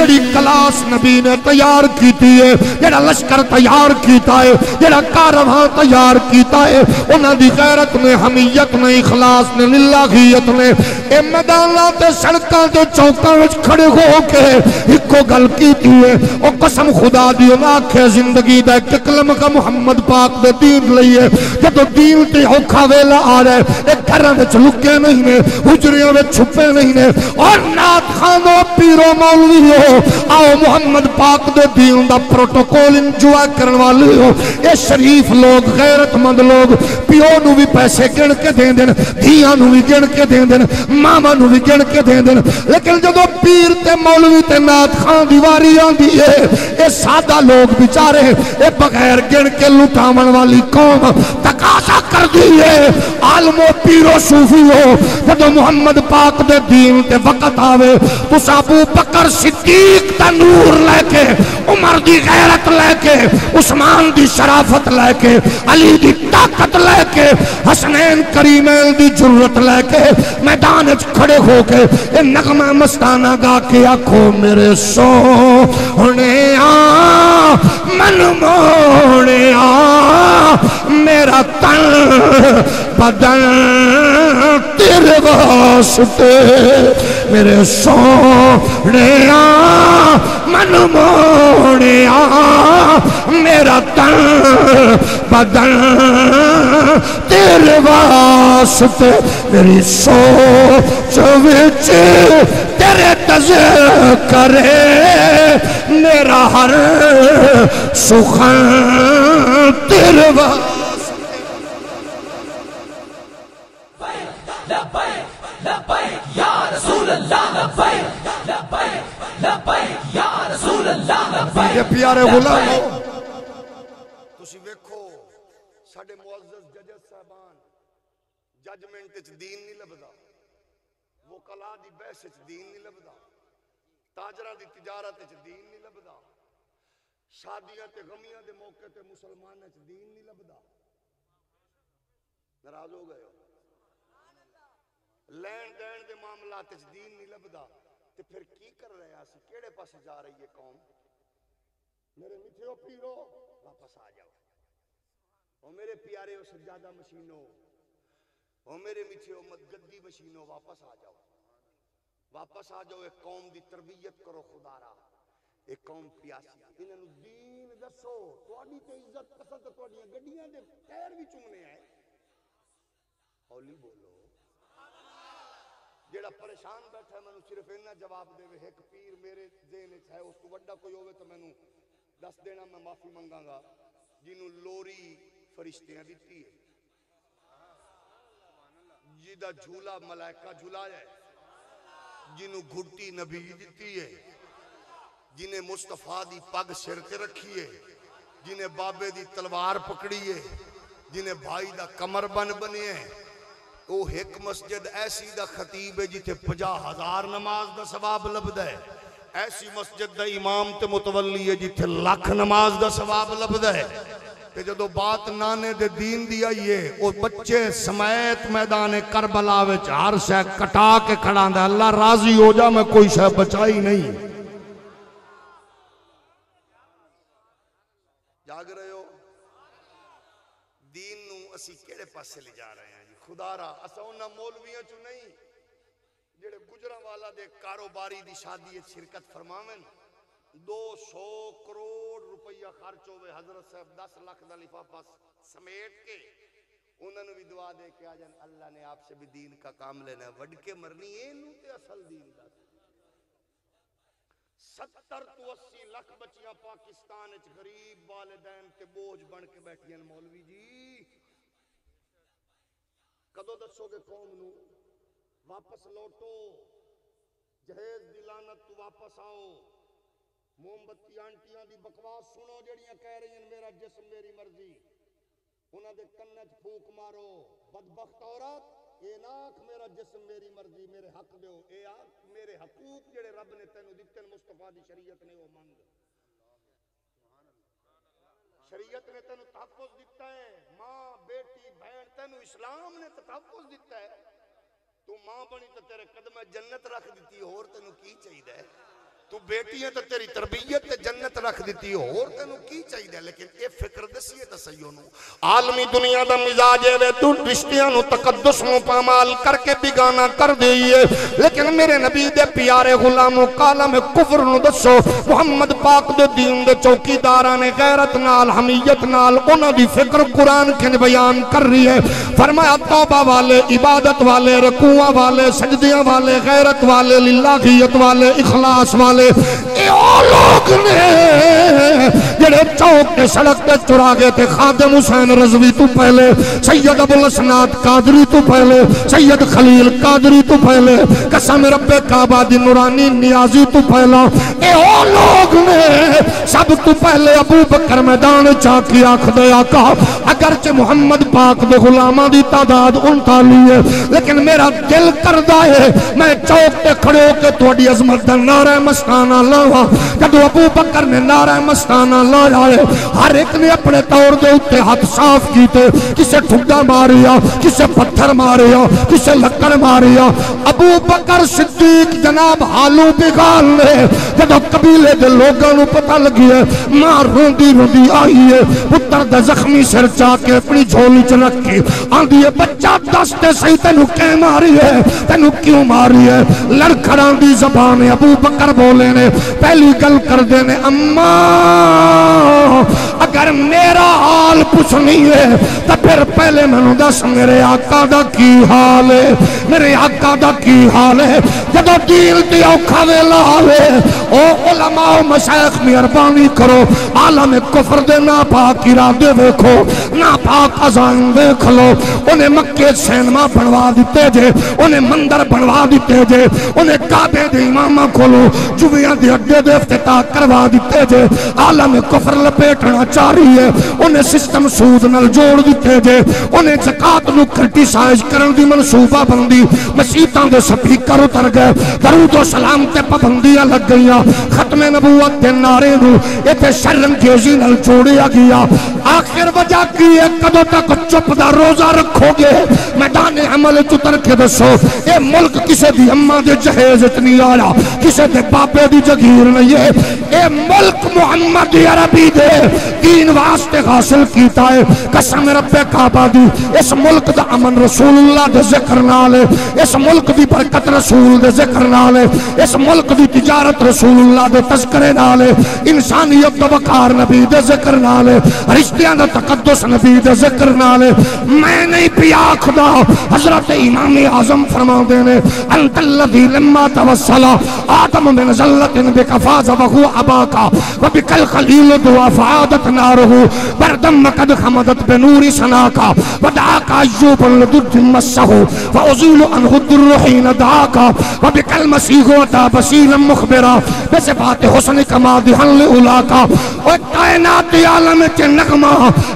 जड़ी कलास नबी ने तैयार की थी है, जड़ा लश्कर तैयार किया है, जड़ा कारवां तैयार किया है उन्होंने गैरत में हमीयत में इखलास ने लिलाहियत ने, ए मैदाना से सड़क ते चौकों विच खड़े हो के इको गल की थी है, ओ कसम खुदा दी ना आख्या ज़िंदगी दा इक कलम का मोहम्मद पाक दे दीन लिए जो तो दीन ते औखा वेला आ रहा है, ए घर विच लुके नहीं ने, हुजरियों विच छुपे नहीं ने, और नात खानो, पीरो, मौलवी हो। आओ मुहम्मद पाक दे दीन दा प्रोटोकॉल इंजॉय करने वाले हो। ये शरीफ लोग, गैरतमंद लोग पिओ नु भी पैसे गिण के दे देन, धियाँ नु भी गिण के दे देन, मामा नु भी गिण के दे देन। लेकिन जदों पीर ते मौलवी ते नाथ खान दी वारी आंदी है ये सादा लोग बेचारे ये बगैर गिण के लुटावन वाली कौम तकाजा कर दी है। आलमो पीरो सूफी हो जो मुहम्मद पाक दे दीन ते वक्त आवे तुस अबू बकर सिद्दीक का नूर लैके, उमर की गैरत लैके, उस्मान की शराफत लैके, अली की ताकत लैके, हसनैन करीमैन की ज़रूरत लैके मैदान खड़े होके ये नगमा मस्ताना गा के आखो, मेरे सो हने मन मोने मेरा तन बदन तेरे वास्ते। मेरे सोने मन मोड़े मेरा तन बदन, तेरे वास्ते मेरी सोच बिच तेरे तज करे, मेरा हर सुख तेरे वास्ते। मेरे प्यारे गुलाम। हो ਤੁਸੀਂ ਵੇਖੋ ਸਾਡੇ ਮੁਅੱਜ਼ਜ਼ ਜੱਜ ਸਾਹਿਬਾਨ ਜਜਮੈਂਟ ਵਿੱਚ ਦੀਨ ਨਹੀਂ ਲੱਭਦਾ ਵਕਲਾ ਦੀ ਬਹਿਸ ਵਿੱਚ ਦੀਨ ਨਹੀਂ ਲੱਭਦਾ ਤਾਜਰਾਂ ਦੀ ਤਜਾਰਤ ਵਿੱਚ ਦੀਨ ਨਹੀਂ ਲੱਭਦਾ शादियाँ ते गमियाँ दे मौके ते मुसलमान च दीन नहीं लभदा। नाराज़ हो गए लैन देन दे मामला च दीन नहीं लभदा। ते फिर की कर रहे हैं केड़े पासे जा रही है कौम? मेरे मिठियो पीरो वापस आ जाओ ओ मेरे प्यारे ओ सज्जादा मशीनो ओ मेरे मिठियो गद्दी मशीनो वापस आ जाओ वापस आ जाओ एक कौम दी तरबियत करो खुदारा एक कौम प्यासी इन्हां नु दीन दसो ਤੁਹਾਡੀ ਤੇ ਇੱਜ਼ਤ ਪਸੰਦ ਤੇ ਤੁਹਾਡੀਆਂ ਗੱਡੀਆਂ ਦੇ ਟਾਇਰ ਵੀ ਚੁੰਮਨੇ ਆਏ ਹੌਲੀ ਬੋਲੋ ਜਿਹੜਾ ਪਰੇਸ਼ਾਨ ਬੈਠਾ ਹੈ, ਮੈਨੂੰ ਸਿਰਫ ਇੰਨਾ ਜਵਾਬ ਦੇਵੇ ਇੱਕ ਪੀਰ ਮੇਰੇ ਜ਼ਿਹਨ ਵਿੱਚ ਹੈ ਉਸ ਤੋਂ ਵੱਡਾ ਕੋਈ ਹੋਵੇ ਤਾਂ ਮੈਨੂੰ दस देना मैं माफ़ी मंगागा जिन्हों लोरी फरिश्तिया दी है। जिदा झूला मलायका झूलाया है। जिन्हों घुटी नबी दी है। जिन्हें मुस्तफ़ा की पग सिर से रखी है। जिन्हें बाबे की तलवार पकड़ी है। जिन्हें भाई का कमर बन बने है। वो एक मस्जिद ऐसी का खतीब है जिथे पाँह हज़ार नमाज़ का सवाब लभद है। ऐसी मस्जिद का इमाम तो मुतवली है जिथे लख नमाज़ का सवाब लभद जो बात नाने दे दीन की आई है वो बच्चे समैत मैदान करबला हर शह कटा के खड़ा दे अल्लाह राज़ी हो जा, मैं कोई शह बचाई नहीं। जाग रहे हो? दीन असी के पास ले जा रहे हैं जी? खुदारा असा उन्होंने मौलवियों चु नहीं। जेडे ਜਿਹੜੇ ਗੁਜਰਾਵਾਲਾ ਦੇ ਕਾਰੋਬਾਰੀ ਦੀ ਸ਼ਾਦੀ शिरकत ਸ਼ਿਰਕਤ दो सौ करोड़ रुपया खर्च हो हज़रत साहब, दस ਲੱਖ का लिफाफा समेट के उन्होंने भी दुआ दे के आ जाए अल्लाह ने आपसे भी दीन का काम लेना है वड के मरनी एनू ते असल दीन का सत्तर तो अस्सी लख बच्चिया पाकिस्तान गरीब वालदैन ते बोझ बन के बैठिया मौलवी जी। कदों दसोगे कौम न? वापस लौटो। जहेज दिलानत वापस आओ। मोमबत्ती आंटिया की बकवास सुनो, जड़ियाँ कह रही मेरा जिसम मेरी मर्ज़ी। उन्होंने कन्न च फूक मारो। बदबख्त औरत ये मेरा जिसम मेरी मर्ज़ी, मेरे हक दो ये आख, मेरे हकूक जेड़े रब ने तेन दिते मुस्तफ़ा की शरीयत ने मंग। शरीयत ने तेन तहफुज दिता है माँ, बेटी भैन तेन इस्लाम ने तहफुज दिता है ਤੂੰ ਮਾਂ ਬਣੀ ਤਾਂ ਤੇਰੇ ਕਦਮਾਂ ਜੰਨਤ ਰੱਖ ਦਿੱਤੀ ਹੋਰ ਤੈਨੂੰ ਕੀ ਚਾਹੀਦਾ ਹੈ? तू बेटी है तो तेरी तरबीयत ते जन्नत रख दी होर तेन की चाहिए? लेकिन ये फ़िक्र दसीए तो सही आलमी दुनिया का मिजाज है तू रिश्तिया तकदस पामाल करके बिगाना कर दीए लेकिन मेरे नबी दे प्यारे गुलामों, कालम कुफर दसो मुहम्मद पाक दे दीन दे चौकीदारा ने गैरत नाल, हमीयत नाल उन्होंने फ़िक्र कुरान खिन बयान कर रही है। फरमाया, तौबा वाले, इबादत वाले, रकूआ वाले सजदिया वाले, गैरत वाले, लिल्लाहियत वाले, इखलास वाले लोग ने, जेड़े चौक के सड़क पे चुरा गए थे हुसैन रजवी तो पहले सैयद अबुल कादरी तो पहले सैयद खलील कादरी तो पहले कसम रब्बे काबा दी नियाजी तो पहला ये ओ लोग ने, सब तो पहले अबू बकर मैदान चाकी आख दे आका, अगरचे मुहम्मद पाक दे गुलामा दी तादाद उनताली है लेकिन मेरा दिल करदा है, मैं चौक ते खड़े थोड़ी अजमत दा नारा मस्ताना लावा। जदों अबू बकर ने नारा मस्ताना लाया है, हर एक ने अपने तौर दे उत्ते हाथ साफ़ कीते। किसे ठुड्डा मारिया, किसे पत्थर मारिया, किसे लक्कड़ मारिया। अबू बकर सिद्दीक जनाब हालू बिगाल ने, जदों कबीले दे लोगों ਨੂੰ पता लगी है, माँ रोंदी रोंदी आई है पुत्र दा जख्मी सिर चाके अपनी झोली च रख के आंदी है, बच्चा दस ते सही, तेनु क्यों मारी है, तेनु क्यों मारी है? लड़खड़ा जबान अबू बकर बोले ने, पहली गल कर देने अम्मा, अगर मेरा हाल पुछनी है तो फिर पहले मैं दस, मेरे आका दा की हाल है? मेरे आका दा की हाल है? जदों दीन औखा वेला आवे ओ उलमा मशाइख मेहरबानी करो आलम कुफर दे ना पाक इरादे देखो ना पाक अजान देख लो उन्हें मक्के सिनेमा बनवा दिते जे उन्हें मंदिर बनवा दिते जे उन्हें काबे दे इमामा कोलो जुबियाँ दे अड्डे दे इफ्तिताह करवा दिते जे लपेटना है। सिस्टम सूद नाल जोड़ दिते जे उन्हें ज़कात नु क्रिटिसाइज करन दी मनसूबा स्पीकर उतर गए दरूद सलाम ते पाबंदियाँ लग गईयां। खत्मे नबूवत दे नारे नु इथे शर्मखेजी नाल जोड़िया गया। आखिर वजह की है? कदों तक चुप दा रोजा रखोगे? मैदान अमल च उतर के दसो ये मुल्क किसे दी अम्मा दे जहेज च नहीं आया? किसे दे बाबे दी जगीर नहीं है? ये मुल्क मुहम्मद अरबी दे दीन वास्ते हासिल कीता है। कसम रब्बे काबा दी, इस मुल्क दा अमन दे ज़िक्र नाल इस मुल्क दी बरकत रसूल ज़िक्र इस मुल्क दी तिजारत दे तस्करे इंसानियत दा वकार नबी दे ज़िक्र रिश्तियाँ दा तकद्दुस नबी दे ज़िक्र मैं नहीं पिया, खुदा, हज़रत इमाम आज़म फरमाते ने, अंतल्लज़ी लम्मा तवस्सला, आदम मिन ज़ल्लतिन बिकफाज़ वहु अबाका, व बिकल खलील दुआ फआदत नारहु, बरदम कद खमदत बेनूरी सनाका वदाका अय्यूब लदुद मस्सहु फउज़ील अनहु दुर्र हीन दाका, व बिकल मसीह अता बसीला मुखबिरा बसिफात हुस्न कमा दिहल उलाका ओ कायनात आलम च नगमा,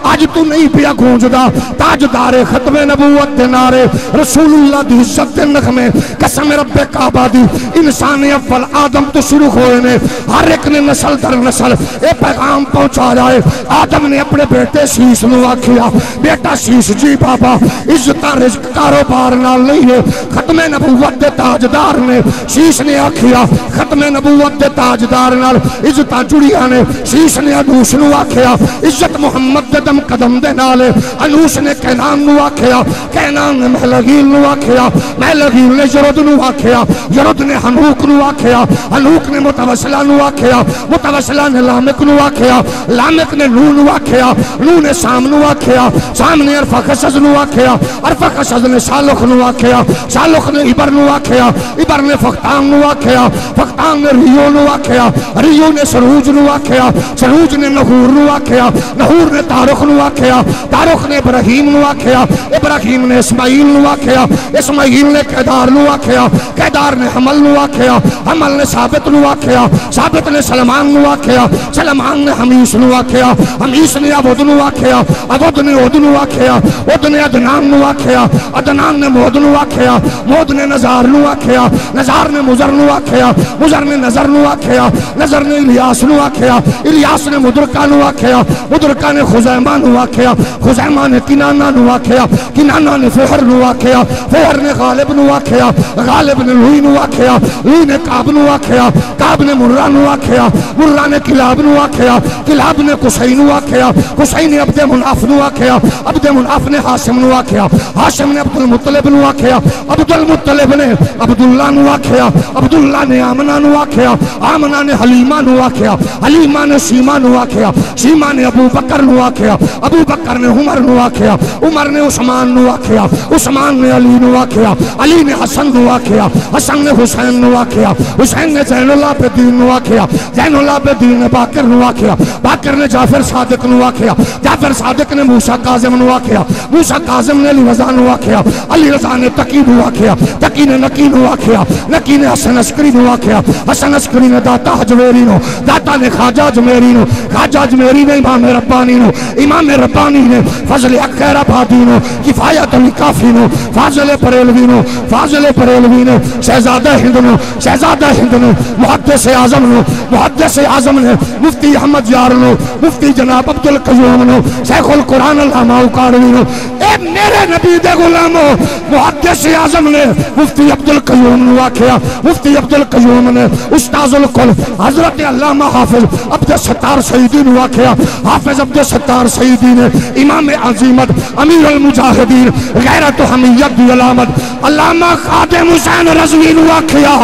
आज तू नहीं पिया गूंजदा। ताजदारे खत्मे नबूवत दे नारे, रसूलुल्लाह दी इज़्ज़त दे नगमे, कसम रब्बे काबा दी। इंसान अव्वल आदम तो शुरू होए ने, हर एक ने नस्ल दर नस्ल ये पैगाम पहुँचाया है आदम ने अपने बेटे शीश नु आखिया, बेटा शीश जी बाबा, इज़्ज़त रिज्क कारोबार नाल नहीं है। खत्मे नबूवत दे ताजदार ने शीश ने आखिया खत्मे नबूवत दे ताजदार नाल इज़्ज़त जुड़िया ने शीश ने अनूस नु आखिया इज़्ज़त मुहम्मद दे दम कदम दे नाल अनूस ने कैनान नु आखिया कैनान ने महलगील नु आखिया महलगील ने यरुद नु आखिया यरुद ने हनूक नु आखिया हनूक ने मुतवसला आखिया मुतवसला ने लामिक नु आखिया लामिक ने नू नु आखिया नू ने शाम आखिया शाम ने अरफा खसज नु आखिया अरफा खसज ने शालुख नु आखिया शालुख ने इबर नु आखिया इबर इधर ने फख्तान नु आख्या फख्तान ने रियो आख्या रियो ने सरूज नु आख्या सरूज ने नहूर नु आख्या नहूर ने तारुख नु आख्या तारुख ने इब्राहिम आख्या इब्राहिम ने इस्माइल आख्या इस्माइल ने केदार आख्या केदार ने हमल नु आख्या हमल ने साबित आख्या साबित ने सलमान आख्या सलमान ने हमीस नु आख्या हमीस ने अबुद नु आख्या अबुद ने उद नु आख्या उद ने अदनान आख्या अदनान ने मोद नु आख्या मोद ने नजार नु आख्या नजार ने मुजर आख्या मुजर ने नज़र आख्या नज़र ने इलियास आख्या इलियास ने मुदरका आख्या मुदरका ने खुजैमा आख्या खुजैमा ने किनाना आख्या किनाना ने फेहर आख्या फेहर ने गालिब नख्या गालिब ने लूई नख्या लूई ने काब न आख्या काब ने मुर्रा आख्या मुर्रा ने किलाब न आख्या किलाब ने कुसई नख्या कुसई ने अबदे मुनाफ न आख्या अबदे मुनाफ ने हाशिम आख्या हाशिम ने अब्दुल मुतलिब न आख्या अब्दुल मुतलिब ने अब्दुल्ला नु आख्या अब्दुल्ला ने आमना आख्या आमना ने हलीमा आख्या हलीमा ने सीमा आख्या सीमा ने अबू बकर आख्या अबू बकर ने उमर आख्या उमर ने उस्मान आख्या उस्मान ने अली आख्या अली ने हसन आख्या हसन ने हुसैन आख्या हुसैन ने जैनुल्लाह पे दीन आख्या जैनुल्लाह पे दीन ने बाकर आख्या बाकर ने जाफ़र सादिक आख्या जाफ़र सादिक ने मूसा काजिम आख्या मूसा काजिम ने अली रजा आख्या अली रजा ने तकी आख्या तकी ने नकी आख्या नकी ने हसन अस्करी आख्या। हसन अस्करी ने दाता नु, दाता ने खाजा अजमेरी खाजा अजमेरी ने इमाम रब्बानी इमाम रब्बानी ने फजल अखैरा नु, किफायत अली काफ़ी फाजल बरेलवी नु, फाजल बरेलवी ने शहजादा हिंद नु, शहजादा हिंद नु, मुहद्दिस आज़म नु, मुहद्दिस आज़म ने मुफ्ती अहमद यार मुफ्ती जनाब अब्दुल कयूम नु, शेखुल कुरान अल्लामा उकाड़वी नु। मेरे नबी दे गुलामो, मुहद्दिस आज़म ने मुफ्ती अब्दुल कयूम आखिया मुफ्ती अब्दुल कयूम ने उस्ताजुल कुल हज़रत अल्लामा हाफिज अब्दुल सत्तार सईदी नु आखिया हाफिज अब्दुल सत्तार सईदी ने इमाम अजीमत अमीर अल मुजाहिदीन, गैरत हमियत दी अलामत, अल्लामा खादिम हुसैन रजवी नु आखिया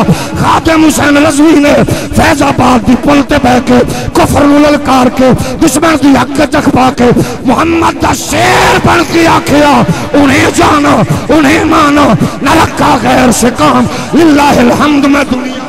खादिम हुसैन रजवी ने फैजाबाद दी पुल ते बह के, कुफर नु ललकार के, दुश्मन दी हक चख पा के, मोहम्मद दा शेर बन के आखिया, उन्हें जानो, उन्हें मानो न रखा गैर से काम लिल्लाहिल हमद मैं दुनिया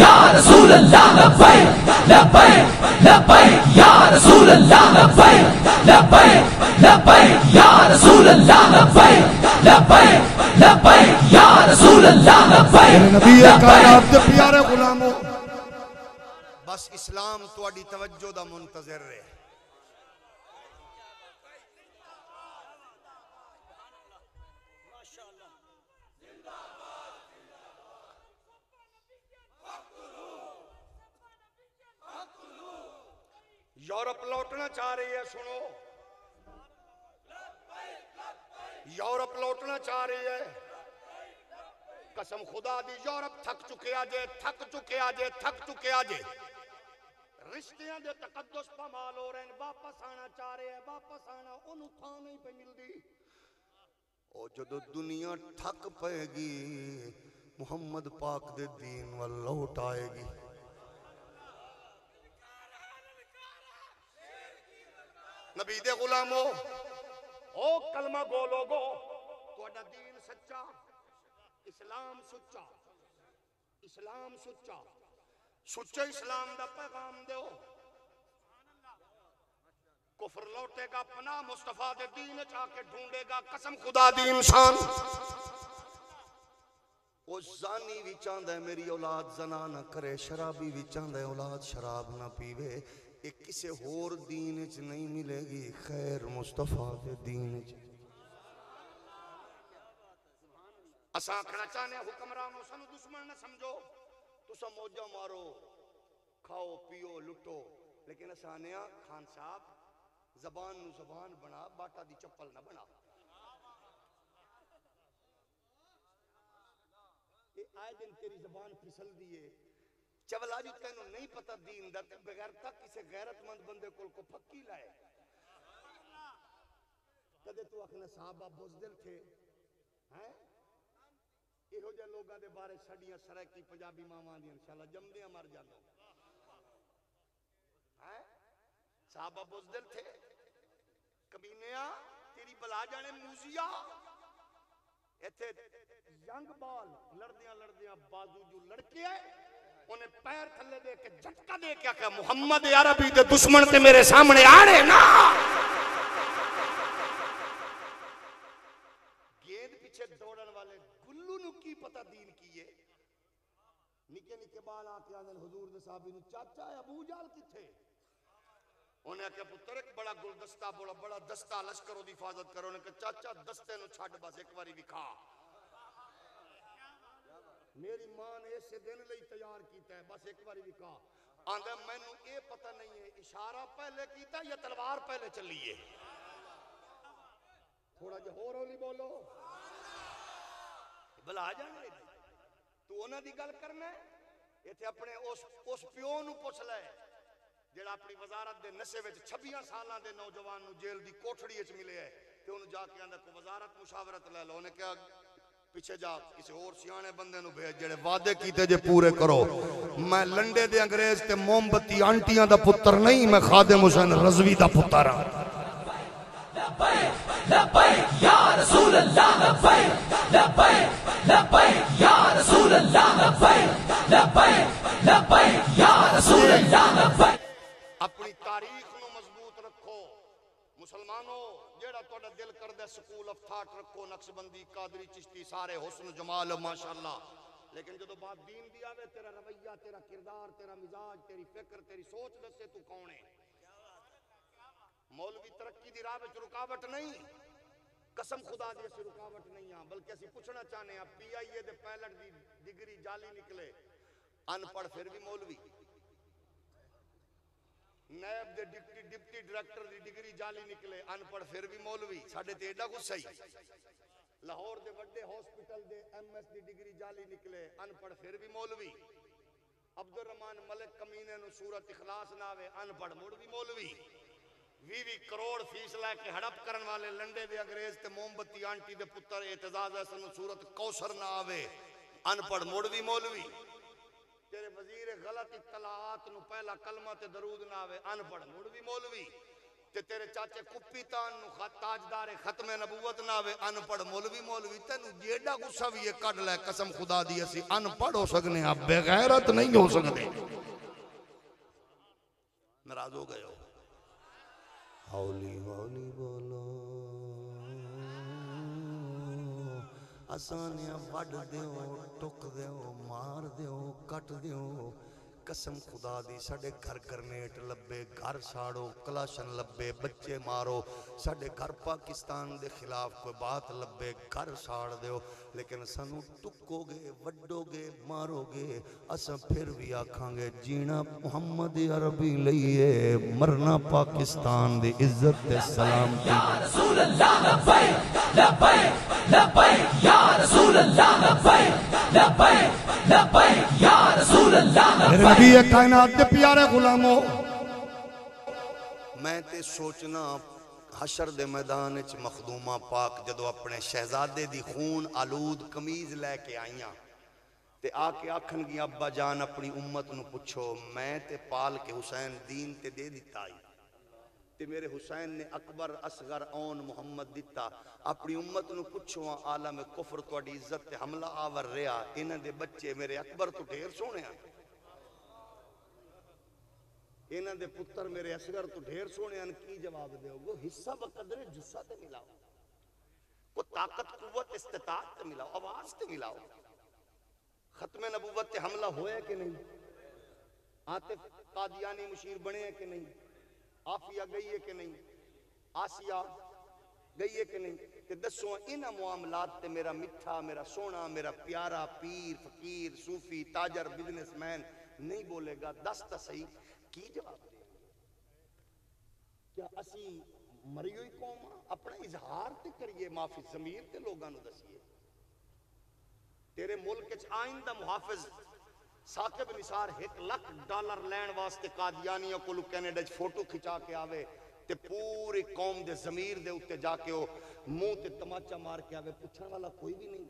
या रसूल अल्लाह लबैक लबैक लबैक या रसूल अल्लाह लबैक लबैक लबैक या रसूल अल्लाह लबैक लबैक लबैक या रसूल अल्लाह लबैक नबी कायनात दे प्यारे गुलामो बस इस्लाम ਤੁਹਾਡੀ ਤਵੱਜੋ ਦਾ ਮੁੰਤਜ਼ਰ ਰਹੇ यूरोप लौटना चाह रही है, सुनो। यूरोप लौटना चाह रही है। कसम खुदा दी, यूरोप थक चुके जे थक चुके जे थक चुके जे रिश्तियाँ दे तकद्दुस पमाल हो रहे हैं, वापस आना चाह रहे हैं, वापस आना ओनू थां नहीं पे मिलदी। ओ, जदों दुनिया थक पेगी, मुहम्मद पाक दे दीन वल लौट आएगी नबी दे गुलामो ओ कलमा गो लोगो। थोड़ा दीन सच्चा इस्लाम सुच्चा। इस्लाम सुच्चा। सुच्चे इस्लाम का पैगाम दो कुफर लौटेगा पना मुस्तफ़ा दे दीन आके ढूंढेगा कसम खुदा दी इंसान। जानी भी चाहता है मेरी औलाद जना ना करे शराबी भी चाहता है औलाद शराब ना पीवे। किसे होर दीन च नहीं मिलेगी खैर मुस्तफ़ा के दीन च। आखना चाहने दुश्मन ना समझो। मौजा मारो, खाओ, पियो लुटो लेकिन खान साहब, जबान जबान बना, बाटा दी चप्पल ना बना। आए दिन तेरी जबान फिसल दी है ਚਵਲਾ ਜੀ ਤੈਨੂੰ ਨਹੀਂ ਪਤਾ ਦੀਨ ਦਾ ਤੇ ਬਗੈਰਤਾ ਕਿਸੇ ਗੈਰਤਮੰਦ ਬੰਦੇ ਕੋਲ ਕੋ ਫੱਕੀ ਲਾਏ ਕਦੇ ਤੂੰ ਆਖਣਾ ਸਾਹਬਾ ਬੁਜ਼ਦਿਲ ਥੇ ਹੈ ਇਹੋ ਜਿਹੇ ਲੋਕਾਂ ਦੇ ਬਾਰੇ ਸਾਡੀਆਂ ਸਰੈਕੀ ਪੰਜਾਬੀ ਮਾਵਾਂ ਦੀਆਂ ਇਨਸ਼ਾਅੱਲਾ ਜੰਮਦਿਆਂ ਮਰ ਜਾਂਦੇ ਹੈ ਸਾਹਬਾ ਬੁਜ਼ਦਿਲ ਥੇ ਕਮੀਨਿਆ ਤੇਰੀ ਬਲਾ ਜਾਣੇ ਮੂਜ਼ੀਆ ਇੱਥੇ ਯੰਗ ਬਾਲ ਲੜਦਿਆਂ ਲੜਦਿਆਂ ਬਾਜ਼ੂ ਜੋ ਲੜਕੇ ਆਏ ਉਹਨੇ ਪੈਰ ਥੱਲੇ ਦੇ ਕੇ ਝਟਕਾ ਦੇ ਕੇ ਆਖਿਆ ਮੁਹੰਮਦ ਅਰਬੀ ਦੇ ਦੁਸ਼ਮਣ ਤੇ ਮੇਰੇ ਸਾਹਮਣੇ ਆੜੇ ਨਾ ਗੇਂਦ ਪਿੱਛੇ ਦੌੜਨ ਵਾਲੇ ਗੁੱਲੂ ਨੂੰ ਕੀ ਪਤਾ ਦੀਨ ਕੀ ਏ ਨਿੱਕੇ ਨਿੱਕੇ ਬਾਲ ਆ ਕੇ ਆਂਦੇ ਨੇ ਹਜ਼ੂਰ ਦੇ ਸਾਹਬੀ ਨੂੰ ਚਾਚਾ ਅਬੂ ਜਾਲ ਕਿੱਥੇ ਉਹਨੇ ਆਖਿਆ ਪੁੱਤਰ ਇੱਕ ਬੜਾ ਗੁਲਦਸਤਾ ਬੜਾ ਬੜਾ ਦਸਤਾ ਲਸ਼ਕਰ ਉਹਦੀ ਹਿਫਾਜ਼ਤ ਕਰੋ ਉਹਨੇ ਕਿਹਾ ਚਾਚਾ ਦਸਤੇ ਨੂੰ ਛੱਡ ਬਸ ਇੱਕ ਵਾਰੀ ਵਿਖਾ ਮੇਰੀ ਮਾਂ ਨੇ ਇਸੇ ਦਿਨ ਲਈ ਤਿਆਰ ਕੀਤਾ ਹੈ ਬਸ ਇੱਕ ਵਾਰੀ ਵਿਖਾ ਆਂਦਾ ਮੈਨੂੰ ਇਹ ਪਤਾ ਨਹੀਂ ਹੈ ਇਸ਼ਾਰਾ ਪਹਿਲੇ ਕੀਤਾ ਜਾਂ ਤਲਵਾਰ ਪਹਿਲੇ ਚੱਲੀ ਏ ਥੋੜਾ ਜਿਹਾ ਹੋਰ ਹੌਲੀ ਬੋਲੋ ਬੁਲਾ ਜਾਣਗੇ ਤੂੰ ਉਹਨਾਂ ਦੀ ਗੱਲ ਕਰਨਾ ਹੈ? ਇੱਥੇ ਆਪਣੇ ਉਸ ਉਸ ਪਿਓ ਨੂੰ ਪੁੱਛ ਲੈ ਜਿਹੜਾ ਆਪਣੀ ਵਜ਼ਾਰਤ ਦੇ ਨਸ਼ੇ ਵਿੱਚ 26 ਸਾਲਾਂ ਦੇ ਨੌਜਵਾਨ ਨੂੰ ਜੇਲ੍ਹ ਦੀ ਕੋਠੜੀ ਵਿੱਚ ਮਿਲਿਆ ਹੈ ਤੇ ਉਹਨੂੰ ਜਾ ਕੇ ਆਂਦਾ ਕੋ ਵਜ਼ਾਰਤ ਮੁਸ਼ਾਵਰਤ ਲੈ ਲਓ ਉਹਨੇ ਕਿਹਾ पिछे जा, किसी और सियाने बंदे भेज जे वादे किते जे पूरे करो। मैं लंडे दे अंग्रेज़ ते मोमबत्ती आंटिया का पुत्र नहीं, मैं खादे हुसैन रजवी का पुत्र हाँ अपनी तारीख मज़बूत रखो। मुसलमानों ਜਿਹੜਾ ਤੁਹਾਡਾ ਦਿਲ ਕਰਦਾ ਸਕੂਲ ਆਫ ਥਾਟ ਰੱਖੋ ਨਕਸ਼ਬੰਦੀ ਕਾਦਰੀ ਚਿਸ਼ਤੀ ਸਾਰੇ ਹੁਸਨ ਜਮਾਲ ਮਾਸ਼ਾਅੱਲਾ ਲੇਕਿਨ ਜਦੋਂ ਬਾਤ ਦੀਨ ਦੀ ਆਵੇ ਤੇਰਾ ਰਵਈਆ ਤੇਰਾ ਕਿਰਦਾਰ ਤੇਰਾ ਮਿਜ਼ਾਜ ਤੇਰੀ ਫਿਕਰ ਤੇਰੀ ਸੋਚ ਦੱਸੇ ਤੂੰ ਕੌਣ ਹੈ ਮੌਲਵੀ ਤਰੱਕੀ ਦੀ ਰਾਹ ਵਿੱਚ ਰੁਕਾਵਟ ਨਹੀਂ ਕਸਮ ਖੁਦਾ ਦੀ ਅਸੀਂ ਰੁਕਾਵਟ ਨਹੀਂ ਆ ਬਲਕਿ ਅਸੀਂ ਪੁੱਛਣਾ ਚਾਹਨੇ ਆ ਪੀਆਈਏ ਦੇ ਪਾਇਲਟ ਦੀ ਡਿਗਰੀ ਜਾਲੀ ਨਿਕਲੇ ਅਨਪੜ੍ਹ ਫਿਰ ਵੀ ਮੌਲਵੀ नैब के डिप्टी डिप्टी डायरेक्टर की डिग्री जाली निकले, अनपढ़ फिर भी मौलवी। साढ़े तो एडा गुस्सा ही। लाहौर के व्डे हॉस्पिटल के एम एस की डिग्री जाली निकले, अनपढ़ फिर भी मौलवी। अब्दुल रहमान मलिक कमीने सूरत इखलास ना आवे, अनपढ़ मुड़ भी मौलवी। भी भी करोड़ फ़ीस लैके हड़प करने वाले लंडे के अंग्रेज़ ते मोमबत्ती आंटी के पुत्र एतजाज है सूरत कौसर ना आवे। अनपढ़ मुड़ भी मौलवी। तेरे वज़ीर गलत इतलात पहला कलमा ते दरूद ना आवे, अनपढ़ मुड़ भी मौलवी। ते तेरे चाचे कुप्पी तान नु ना आवे, अनपढ़ मौलवी मौलवी, तेनु जेड़ा गुस्सा भी ये कड कसम खुदा दी, असि अनपढ़ हो सकने बेगैरत नहीं हो सकते नाराज़ हो गए हौली हौली बोलो। असानिया वड दो टुक दो मार दो कट दो कसम खुदा दी, साढ़े घर ग्रनेट लबे घर साड़ो, कलाशन लबे बच्चे मारो। साढ़े घर पाकिस्तान के खिलाफ कोई बात लबे घर साड़ दो लेकिन सू टुकोगे वडोगे मारोगे, अस फिर भी आखांगे, जीना मुहम्मद अरबी लिए मरना पाकिस्तान की इज़्ज़त सलामती। मैं ते सोचना, हशर दे मैदान च मखदूमा पाक जदों अपने शहजादे दी खून आलूद कमीज लैके आईया। ते आके आखन अब्बा जान अपनी उम्मत नु पुछो मैं ते पाल के हुसैन दीन ते दे दिता आई ते मेरे हुसैन ने अकबर, असगर ओन मुहम्मद दिता। अपनी उम्मत न पुछवा आलम कुफर थोड़ी इज़्ज़त हमला आवर रहा। इन्होंने बच्चे मेरे अकबर तो ढेर सोने इन्होंने पुत्र मेरे असगर तो ढेर सोने की जवाब दोगे हिस्सा बकदरे जुस्सा तो मिलाओ। को ताकत, कुवत इस्तात तो मिलाओ। आवाज़ तो मिलाओ। खत्म नबूबत हमला होया कि नहीं? आते कादियानी मुशीर बने कि नहीं? आफिया गई है कि नहीं? आसिया गई है कि नहीं? ते दसो इन मामलात ते मेरा मिठा मेरा सोना मेरा प्यारा पीर, फकीर, सूफी, ताजर बिजनेसमैन नहीं बोलेगा। दस तो सही। की जवाब दे क्या असी मरी हुई कौम अपना इजहार तो करिए, माफ़ी जमीर ते लोगों दसीए तेरे मुल्क आइन का मुहाफिज साकिब निसार एक लाख डॉलर लैन वास्ते कादियानियों को कैनेडा फ़ोटो खिंचा के आवे, ते पूरी कौम दे जमीर दे उत्ते जाके ओ मुँह ते तमाचा मार के आवे पूछने वाला कोई भी नहीं।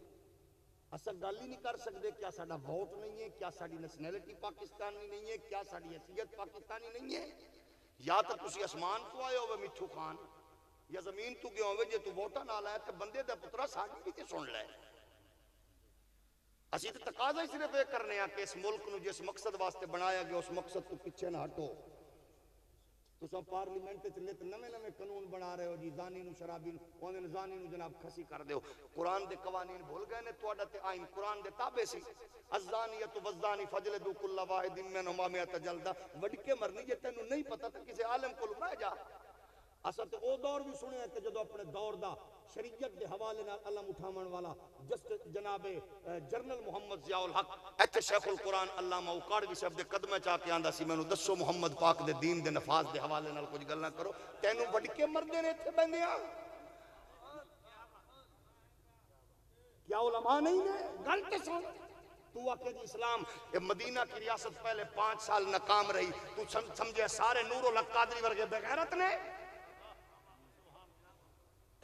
असा गल ही नहीं कर सकते क्या साडा वोट नहीं है, क्या साडी नेशनलिटी पाकिस्तानी नहीं है, क्या साडी हैसियत पाकिस्तानी नहीं है? या तो तुसी आसमान तो आए हो मिठू खान, या ज़मीन तू गए हो जे तू वोटा ना लाया, ते बंदे दा पुत्रा साड़ी भी ते सुन ले। ਅਸੀਂ ਤਾਂ ਤਕਾਜ਼ਾ ਹੀ ਸਿਰਫ ਇਹ ਕਰਨੇ ਆ ਕਿ ਇਸ ਮੁਲਕ ਨੂੰ ਜਿਸ ਮਕਸਦ ਵਾਸਤੇ ਬਣਾਇਆ ਗਿਆ ਉਸ ਮਕਸਦ ਤੋਂ ਪਿੱਛੇ ਨਾ ਹਟੋ ਤੁਸੀਂ ਪਾਰਲੀਮੈਂਟ ਚ ਨਿਤ ਨਵੇਂ ਨਵੇਂ ਕਾਨੂੰਨ ਬਣਾ ਰਹੇ ਹੋ ਜੀ ਜ਼ਾਨੀ ਨੂੰ ਸ਼ਰਾਬੀ ਨੂੰ ਉਹਨੇ ਨੂੰ ਜ਼ਾਨੀ ਨੂੰ ਜਨਾਬ ਖਸੀ ਕਰ ਦਿਓ ਕੁਰਾਨ ਦੇ ਕਵਾਨੀਨ ਭੁੱਲ ਗਏ ਨੇ ਤੁਹਾਡਾ ਤੇ ਆਇਨ ਕੁਰਾਨ ਦੇ ਤਾਬੇ ਸੀ ਅਜ਼ਾਨੀਅਤ ਵਜ਼ਾਨੀ ਫਜਲਦੂ ਕੁੱਲ ਵਾਹਿਦ ਮਿਨਹੁਮਾ ਮਿਅਤ ਜਲਦਾ ਵੜ ਕੇ ਮਰਨੀ ਜੇ ਤੈਨੂੰ ਨਹੀਂ ਪਤਾ ਤਾਂ ਕਿਸੇ ਆਲਮ ਕੋਲ ਬਹਿ ਜਾ ਅਸਾਂ ਤੇ ਉਹ ਦੌਰ ਵੀ ਸੁਣਿਆ ਕਿ ਜਦੋਂ ਆਪਣੇ ਦੌਰ ਦਾ शरीयत के हवाले नाल अलम उठावन वाला जस्ट जनाब जनरल मोहम्मद जियाउल हक। एच शेखुल कुरान अल्लामा उकाड़वी साहब दे कदमे च आके आंदा सी, मैनू दसो मोहम्मद पाक दे दीन दे नफाज दे हवाले नाल कुछ गल्लां करो। तैनू वडके मरदे ने इथे बंदियाँ क्या उलमा नहीं ने? गल तो सुन। तू आके इस्लाम ये मदीना की रियासत पहले पाँच साल नाकाम रही। तू समझे सारे नूर कादरी वर्गे बेगैरत ने?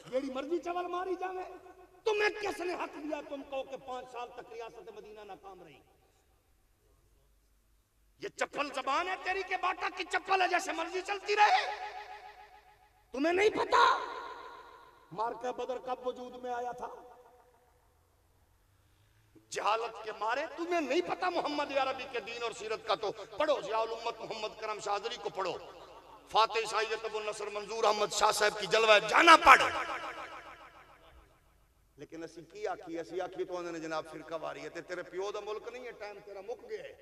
जेड़ी मर्ज़ी चवल मारी जावे। तुम्हें किसने हक दिया तुम कहो कि पाँच साल तक रियासत मदीना नाकाम रही? ये चप्पल जबान है तेरी के बाटा की चप्पल है जैसे मर्ज़ी चलती रहे। तुम्हें नहीं पता? मार्का बदर कब वजूद में आया था? जहालत के मारे तुम्हें नहीं पता मोहम्मद अरबी के दीन और सीरत का तो। पढ़ो जियाउल उम्मत मोहम्मद करम शाहजरी को पढ़ो। फाते नसर मंजूर अहमद शाह साहब की जलवा जाना पड़। लेकिन असि की आखी, असि आखी तो आने जनाब फिर वारी है, ते तेरे प्यो का मुल्क नहीं है, टाइम तेरा मुक गया है।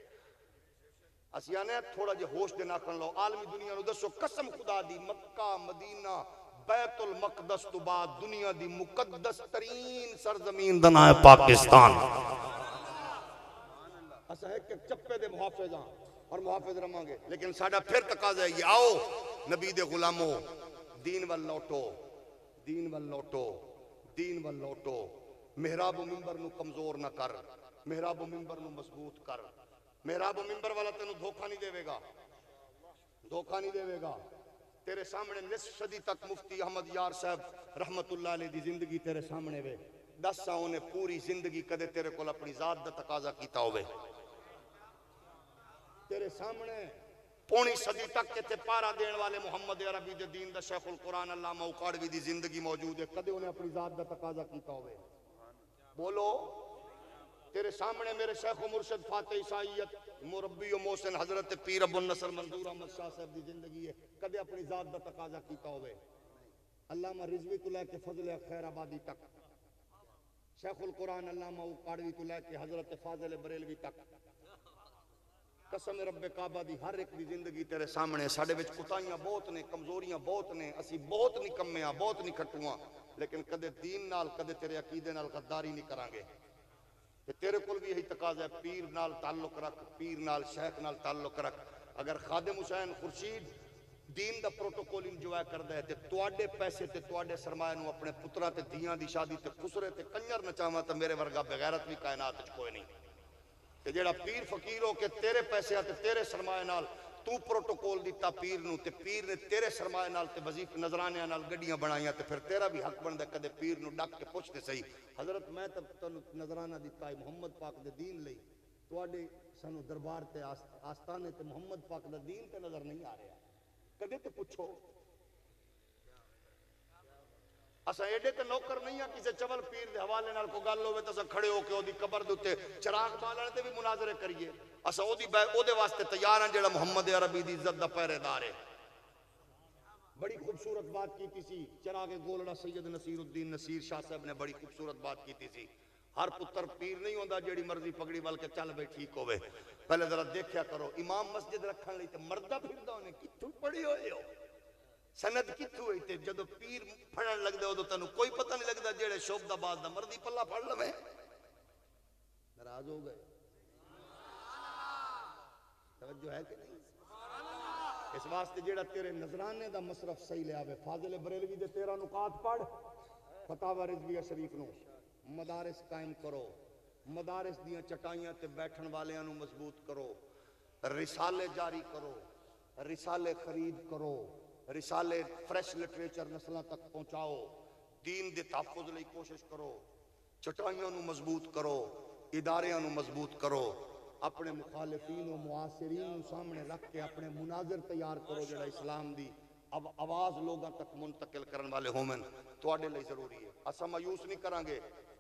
असि आने थोड़ा जो होश लो आलमी दुनिया दसो कसम खुदा दी, मक्का, मदीना, बैतुल मकदस तो बाद दुनिया तरीन सरजमीन है पाकिस्तान। असा चप्पे दे। और मुहाफिज रवानगे लेकिन साढ़ा फिर तकाजा है आओ, नबी दे गुलामो, दीन वल लौटो, दीन वल लौटो, दीन वल लौटो। मेहराब मिम्बर कमज़ोर ना कर, मेहराब मिम्बर मज़बूत कर। मेहराब मिम्बर वाला तेन धोखा नहीं देगा धोखा नहीं देगा तेरे सामने निसफ सदी तक मुफ्ती अहमद यार साहब रहमत की ज़िंदगी तेरे सामने वे। दस उन्हें पूरी ज़िंदगी कदे तेरे को अपनी जात का तकाजा किया हो तेरे सामने। पौनी सदी तक इत्थे पारा देने वाले मोहम्मद अरबी दे दीन दा शेखुल कुरान अल्लामा उकाड़वी दी ज़िंदगी मौजूद है। कदे उन्हें अपनी जात दा तकाजा कीता होवे? बोलो। तेरे सामने मेरे शेख मुर्शद फातेह ईसाइयत मुरब्बी व मोहसिन हज़रत पीर अब्दुल नसर मंजूर अहमद शाह साहब की ज़िंदगी है। कदे अपनी जात का तकाजा कीता होवे? अल्लामा रिजवी तो लेके फजल खैराबादी तक। शेखुल कुरान अल्लामा उकाड़वी तो लेके हज़रत फाजिल बरेलवी तक। कसम रबे काबा की हर एक की ज़िंदगी तेरे सामने साढ़े कुताइया बहुत ने, कमजोरिया बहुत ने, असी बहुत निकमे हाँ बहुत निकट्टू हाँ लेकिन कद दीन नाल, कदे तेरे अकीदे गद्दारी नहीं करा ते तेरे को भी यही तकाज है, पीर नाल ताल्लुक रख, पीर नाल, शेख नाल ताल्लुक रख। अगर खादम हुसैन खुर्शीद दीन का प्रोटोकॉल इंजॉय करता है तो थोड़े पैसे तो थोड़े सरमाए अपने पुत्रा तो धियाँ की शादी तो खुसरे तो कंजर नचावा तो मेरे वर्गा बगैरत भी कायनात कोई नहीं। ਤੇ ਜਿਹੜਾ ਪੀਰ ਫਕੀਰ ਹੋ ਕੇ ਤੇਰੇ ਪੈਸਿਆਂ ਤੇ ਤੇਰੇ ਸਰਮਾਏ ਨਾਲ ਤੂੰ ਪ੍ਰੋਟੋਕੋਲ ਦਿੱਤਾ ਪੀਰ ਨੂੰ ਤੇ ਪੀਰ ਨੇ ਤੇਰੇ ਸਰਮਾਏ ਨਾਲ ਤੇ ਵਜ਼ੀਫ ਨਜ਼ਰਾਨਿਆਂ ਨਾਲ ਗੱਡੀਆਂ ਬਣਾਈਆਂ ਤੇ ਫਿਰ ਤੇਰਾ ਵੀ ਹੱਕ ਬਣਦਾ ਕਦੇ ਪੀਰ ਨੂੰ ਡੱਕ ਕੇ ਪੁੱਛਦੇ ਸਹੀ ਹਜ਼ਰਤ ਮੈਂ ਤਾਂ ਤੁਹਾਨੂੰ ਨਜ਼ਰਾਨਾ ਦਿੱਤਾ ਹੈ ਮੁਹੰਮਦ ਪਾਕ ਦੇ ਦੀਨ ਲਈ ਤੁਹਾਡੇ ਸਾਨੂੰ ਦਰਬਾਰ ਤੇ ਆਸ- ਆਸਤਾਨੇ ਤੇ ਮੁਹੰਮਦ ਪਾਕ ਦਾ ਦੀਨ ਤੇ ਨਜ਼ਰ ਨਹੀਂ ਆ ਰਿਹਾ ਕਦੇ ਤੇ ਪੁੱਛੋ असा एडे तो नौकर नहीं है किसी चवल पीर के हवाले को गल हो तो अस खड़े होके ओदी कबर दे उत्ते चिराग बालन से भी मुनाजरे करिए। अस वास्ते तैयार हैं जो मुहम्मद अरबी की इज़्ज़त का पहरेदार है। बड़ी खूबसूरत बात की थी चिराग गोलड़ा सैयद नसीर उद्दीन नसीर शाह साहब ने बड़ी खूबसूरत बात की थी हर पुत्र पीर नहीं होता जी मर्ज़ी पगड़ी वाल के चल भाई ठीक होवे। पहले जरा देखा करो, इमाम मस्जिद रखने मरदा फिर कितों पढ़ी हो? ਸਨਦ ਕਿੱਥੋਂ ਹੋਈ ਤੇ ਜਦੋਂ ਪੀਰ ਫੜਨ ਲੱਗਦਾ ਉਦੋਂ ਤੈਨੂੰ ਕੋਈ ਪਤਾ ਨਹੀਂ ਲੱਗਦਾ ਜਿਹੜੇ ਸ਼ੋਭਦਾਬਾਦ ਦਾ ਮਰਦੀ ਪੱਲਾ ਫੜ ਲਵੇ ਨਾਰਾਜ਼ ਹੋ ਗਏ ਤਵੱਜੋ ਹੈ ਕਿ ਨਹੀਂ ਇਸ ਵਾਸਤੇ ਜਿਹੜਾ ਤੇਰੇ ਨਜ਼ਰਾਨੇ ਦਾ ਮਸਰਫ ਸਹੀ ਲਿਆਵੇ ਫਾਜ਼ਿਲ ਬਰੇਲਵੀ ਦੇ 13 ਨੁਕਾਤ ਪੜ ਫਤਾਵਾ ਰਿਜ਼ਵੀਆ ਸ਼ਰੀਫ ਨੂੰ ਮਦਾਰਿਸ ਕਾਇਮ ਕਰੋ ਮਦਾਰਿਸ ਦੀਆਂ ਚਟਾਈਆਂ ਤੇ ਬੈਠਣ ਵਾਲਿਆਂ ਨੂੰ ਮਜ਼ਬੂਤ ਕਰੋ ਰਿਸਾਲੇ ਜਾਰੀ ਕਰੋ ਰਿਸਾਲੇ ਖਰੀਦ रिसाले फ्रैश लिटरेचर नस्लों तक पहुँचाओ। दीन के तहफुज लिए कोशिश करो। चटाइयों मज़बूत करो। इदारिया मज़बूत करो। अपने मुखालिफीन और मुआसरीन सामने रख के अपने मुनाजिर तैयार करो जरा इस्लाम की अब आवाज़ लोगों तक मुंतकिल करने वाले होमन। थोड़े लिए ज़रूरी है। असा मायूस नहीं करा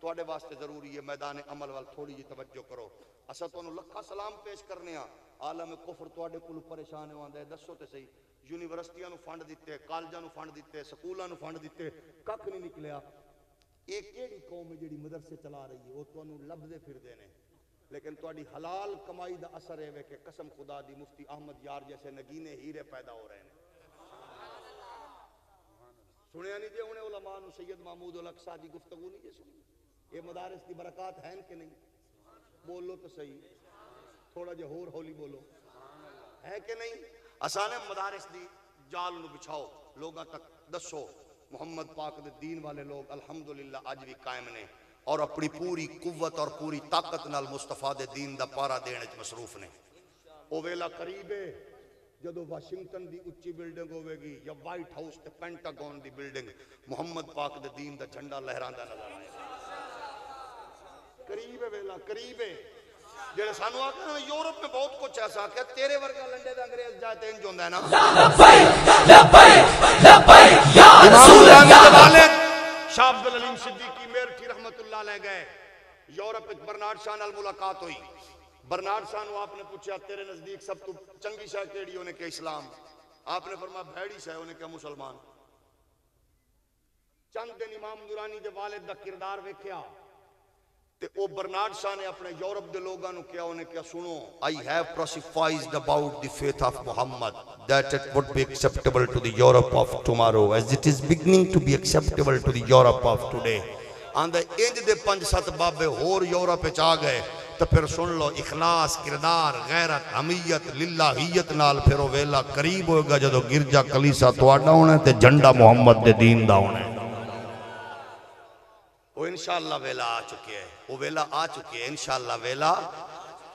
थोड़े वास्ते ज़रूरी है मैदान अमल वाल थोड़ी जी तवज्जो करो। असा तो लखा सलाम पेश करने आलम कुफर ਤੁਹਾਡੇ को परेशान ਹੋ ਆਂਦਾ दसो तो सही। यूनिवर्सिटिया फंड दिते ਫੰਡ फंड दिते स्कूलों फंड दिते कख नहीं निकलिया ਦਿੱਤੇ ਕੱਖ ਨਹੀਂ ਨਿਕਲਿਆ ਇਹ ਕਿਹੜੀ ਕੌਮ ਹੈ ਜਿਹੜੀ ਮਦਰਸੇ ਚਲਾ ਰਹੀ ਹੈ लेकिन थोड़ी हलाल कमाई का असर है कि कसम खुदा दी मुफ्ती अहमद यार जैसे नगीने हीरे पैदा हो रहे हैं सुनया नहीं जे उन्हें ओला माँ सैयद महमूद उल अक्सा की गुफ्तगु नहीं जी सुनी? ये मदारस की बरकत है कि नहीं? बोलो तो सही। थोड़ा जो होर हौली बोलो। है कि नहीं? असा ने मदारस दी जाल न बिछाओ। लोगों तक दसो मुहम्मद पाक के दीन वाले लोग अलहमदुल्ला अज भी कायम ने और अपनी पूरी कुवत और पूरी ताकत नाल मुस्तफ़ा दे दीन का पारा देने मसरूफ ने। वो वेला करीब है जो वाशिंगटन की उच्ची बिल्डिंग होगी या वाइट हाउस के पेंटागोन की बिल्डिंग, मुहम्मद पाक के दीन का झंडा लहरा नज़र आएगा। करीब है वेला, करीब है। ਜਿਹੜੇ ਸਾਨੂੰ ਆਖਣ ਯੂਰਪ ਮੇ ਬਹੁਤ ਕੁਝ ਐਸਾ ਆਖਿਆ ਤੇਰੇ ਵਰਗਾ ਲੰਡੇ ਦਾ ਅੰਗਰੇਜ਼ ਜਾ ਤੇ ਇੰਜ ਹੁੰਦਾ ਨਾ ਲਬੈ ਲਬੈ ਲਬੈ ਯਾ ਰਸੂਲ ਅੱਲਾਹ शाह अब्दुल अलीम सिद्दीकी मेरठी रहमतुल्ला ले गए। यूरोप में बरनाड शाह नाल मुलाकात हुई। बरनाड शाह आपने पूछा तेरे नज़दीक सब तो चंगी शाह केड़ी होने के इस्लाम। आपने फरमाया भैड़ी शाह होने के मुसलमान। चंद दिन इमाम दुरानी के वालिद का किरदार वेख्या। ਤੇ ਉਹ ਬਰਨਾਰਡ ਸ਼ਾਹ ਨੇ ਆਪਣੇ ਯੂਰਪ ਦੇ ਲੋਕਾਂ ਨੂੰ ਕਿਹਾ ਉਹਨੇ ਕਿਹਾ ਸੁਣੋ I have prophesied about the faith of Muhammad that it would be acceptable to the Europe of tomorrow as it is beginning to be acceptable to the Europe of today ਆਂਦਾ ਇੰਜ ਦੇ ਪੰਜ ਸੱਤ ਬਾਬੇ ਹੋਰ ਯੂਰਪ ਵਿੱਚ ਆ ਗਏ ਤਾਂ ਫਿਰ ਸੁਣ ਲਓ ਇਖਲਾਸ ਕਿਰਦਾਰ ਗੈਰਤ ਹਮੀਅਤ ਲਿਲਾਹੀਅਤ ਨਾਲ ਫਿਰ ਉਹ ਵੇਲਾ ਕਰੀਬ ਹੋਏਗਾ ਜਦੋਂ ਗਿਰਜਾ ਕਲੀਸਾ ਤੁਹਾਡਾ ਹੋਣਾ ਤੇ ਝੰਡਾ ਮੁਹੰਮਦ ਦੇ ਦੀਨ ਦਾ ਹੋਣਾ वो इनशाला वेला आ चुके हैं। वो वेला आ चुके हैं इनशाला वेला।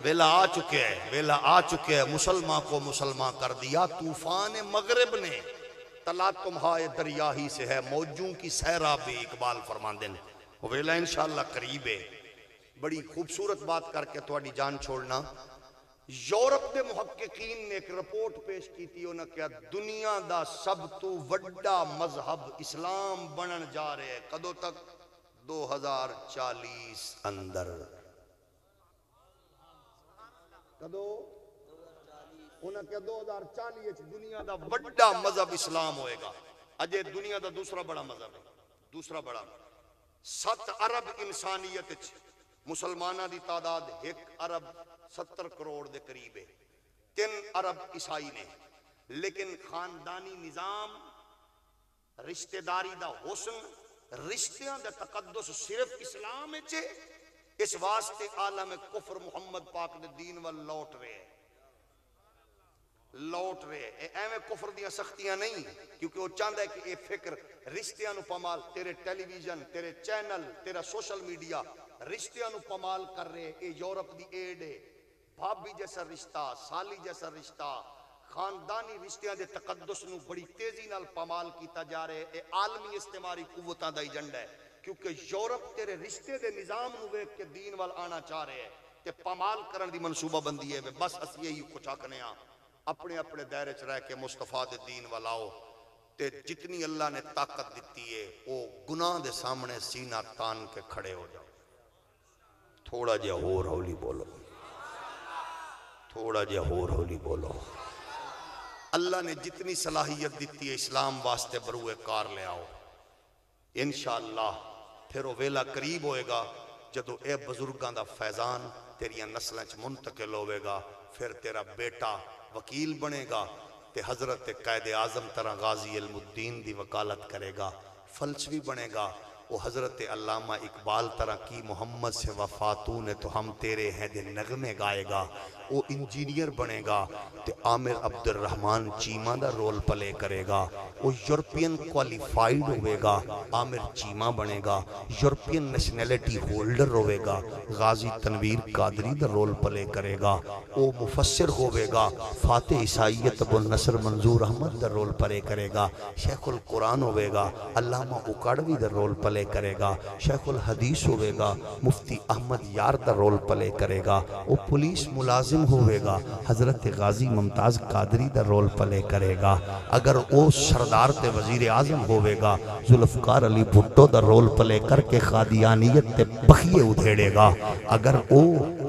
वेला आ चुके हैं, वेला आ चुके हैं। मुसलमान को मुसलमान कर दिया, तूफ़ान मगरब ने। तलातुम हाय दरिया ही से है, मौजू की सहरा भी इकबाल फरमाते हैं वो वेला इनशाला करीब है। बड़ी खूबसूरत बात करके थोड़ी जान छोड़ना। यूरोप के मुहकिन ने एक रिपोर्ट पेश की उन्हें क्या दुनिया का सब तो व्डा मज़हब इस्लाम बनन जा रहा है। कदों तक? 2040 अंदर। कदो? उन्हें क्या 2040 दुनिया का बड़ा मज़हब इस्लाम होएगा। अजय दुनिया का दूसरा बड़ा मज़हब है। दूसरा बड़ा। सत अरब इंसानियत मुसलमाना की तादाद एक अरब सत्तर करोड़ के करीब है। तीन अरब ईसाई ने। लेकिन खानदानी निज़ाम, रिश्तेदारी का हुसन का तकदस सिर्फ़ इस्लाम च इस वास्ते आलम कुफर मुहम्मद पाक ने दीन वाल लौट रहे लौट रहे एवं कुफर नहीं, क्योंकि वह चाहता है कि यह फ़िक्र पमाल। तेरे टेलीविज़न, तेरे चैनल, तेरा सोशल मीडिया रिश्तिया पमाल कर रहे ये यूरोप की एड है। भाभी जैसा रिश्ता, साली जैसा रिश्ता खानदानी रिश्तों के तकदस में बड़ी तेज़ी न पमाल किया जा रहा है। यह आलमी इस्तेमारी कुवत का एजेंडा है, क्योंकि यूरोप तेरे रिश्ते के निज़ाम को वेख के दीन वाल आना चाह रहे हैं तो पमाल कर मनसूबा मनसूबाबंदी है बस अस यही कुछ आखने अपने अपने दायरे च रह के मुस्तफ़ा के दीन वाल आओ तो जितनी अल्लाह ने ताकत दी है वह गुनाह के सामने सीना तान के खड़े हो जाओ। थोड़ा जहा होर हौली बोलो। थोड़ा जहा होर हौली बोलो। अल्लाह ने जितनी सलाहियत दी है इस्लाम वास्ते बरूए कार ले आओ। इन फिर वह वेला करीब होएगा जो ये बजुर्गों का फैजान तेरिया नस्लों च मुंतकिल होगा फिर तेरा बेटा वकील बनेगा तो हज़रत कैद आज़म तरह गाजी अलमुद्दीन की वकालत करेगा फलसफी बनेगा वो हज़रत अल्लामा इकबाल तरह की मोहम्मद से वफातू ने तो हम तेरे हैं दे नगमे गाएगा वो इंजीनियर बनेगा तो आमिर अब्दुल रहमान चीमा का रोल प्ले करेगा वो यूरोपियन क्वालिफाइड होगा आमिर चीमा बनेगा, यूरोपियन नेशनैलिटी होल्डर होगा गाजी तनवीर कादरी का रोल प्ले करेगा वो मुफसर होगा फातह ईसाइत अबुल नसर मंजूर अहमद का रोल प्ले करेगा, शेखुल कुरान होगा अलामा उकाड़वी का रोल प्ले करेगा, शेखुल हदीस होएगा मुफ्ती अहमद यार का रोल प्ले करेगा वो पुलिस मुलाजिम होएगा हज़रत गाजी मुमताज़ कादरी का रोल प्ले करेगा। अगर वो सरदार ते वज़ीर आज़म होएगा जुल्फकार अली भुट्टो का रोल प्ले करके खादियानियत ते बखिए उधेड़ेगा। अगर वो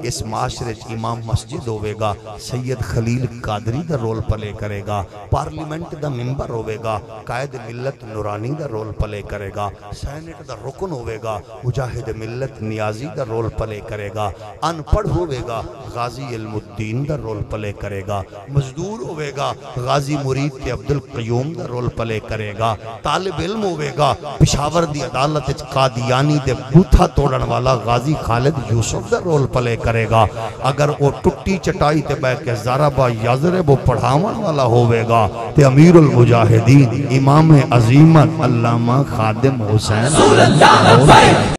इस माशरे इमाम मस्जिद होवेगा, सैयद खलील कादरी का रोल प्ले करेगा पार्लीमेंट का मैंबर होवेगा, कायद मिल्लत नूरानी का रोल प्ले करेगा, सैनेट का रुकन होवेगा, मुजाहिद मिल्लत नियाजी का रोल प्ले करेगा, अनपढ़ होवेगा, गाजी इल्मुद्दीन का रोल प्ले करेगा, मजदूर होवेगा, गाजी मुरीद ते अब्दुल कयूम का रोल प्ले करेगा, तालिब इल्म होवेगा, पिशावर दी अदालत कादियानी बूथा तोड़न वाला गाजी खालिद यूसुफ का रोल प्ले करेगा, अगर वो टुट्टी चटाई ते बैठ के ज़ाराबा याजरे वो पढ़ावन वाला होवेगा, ते अमीरुल मुजाहिदीन, इमाम अजीमत, अल्लामा खादिम हुसैन। रसूल अल्लाह लब्बैक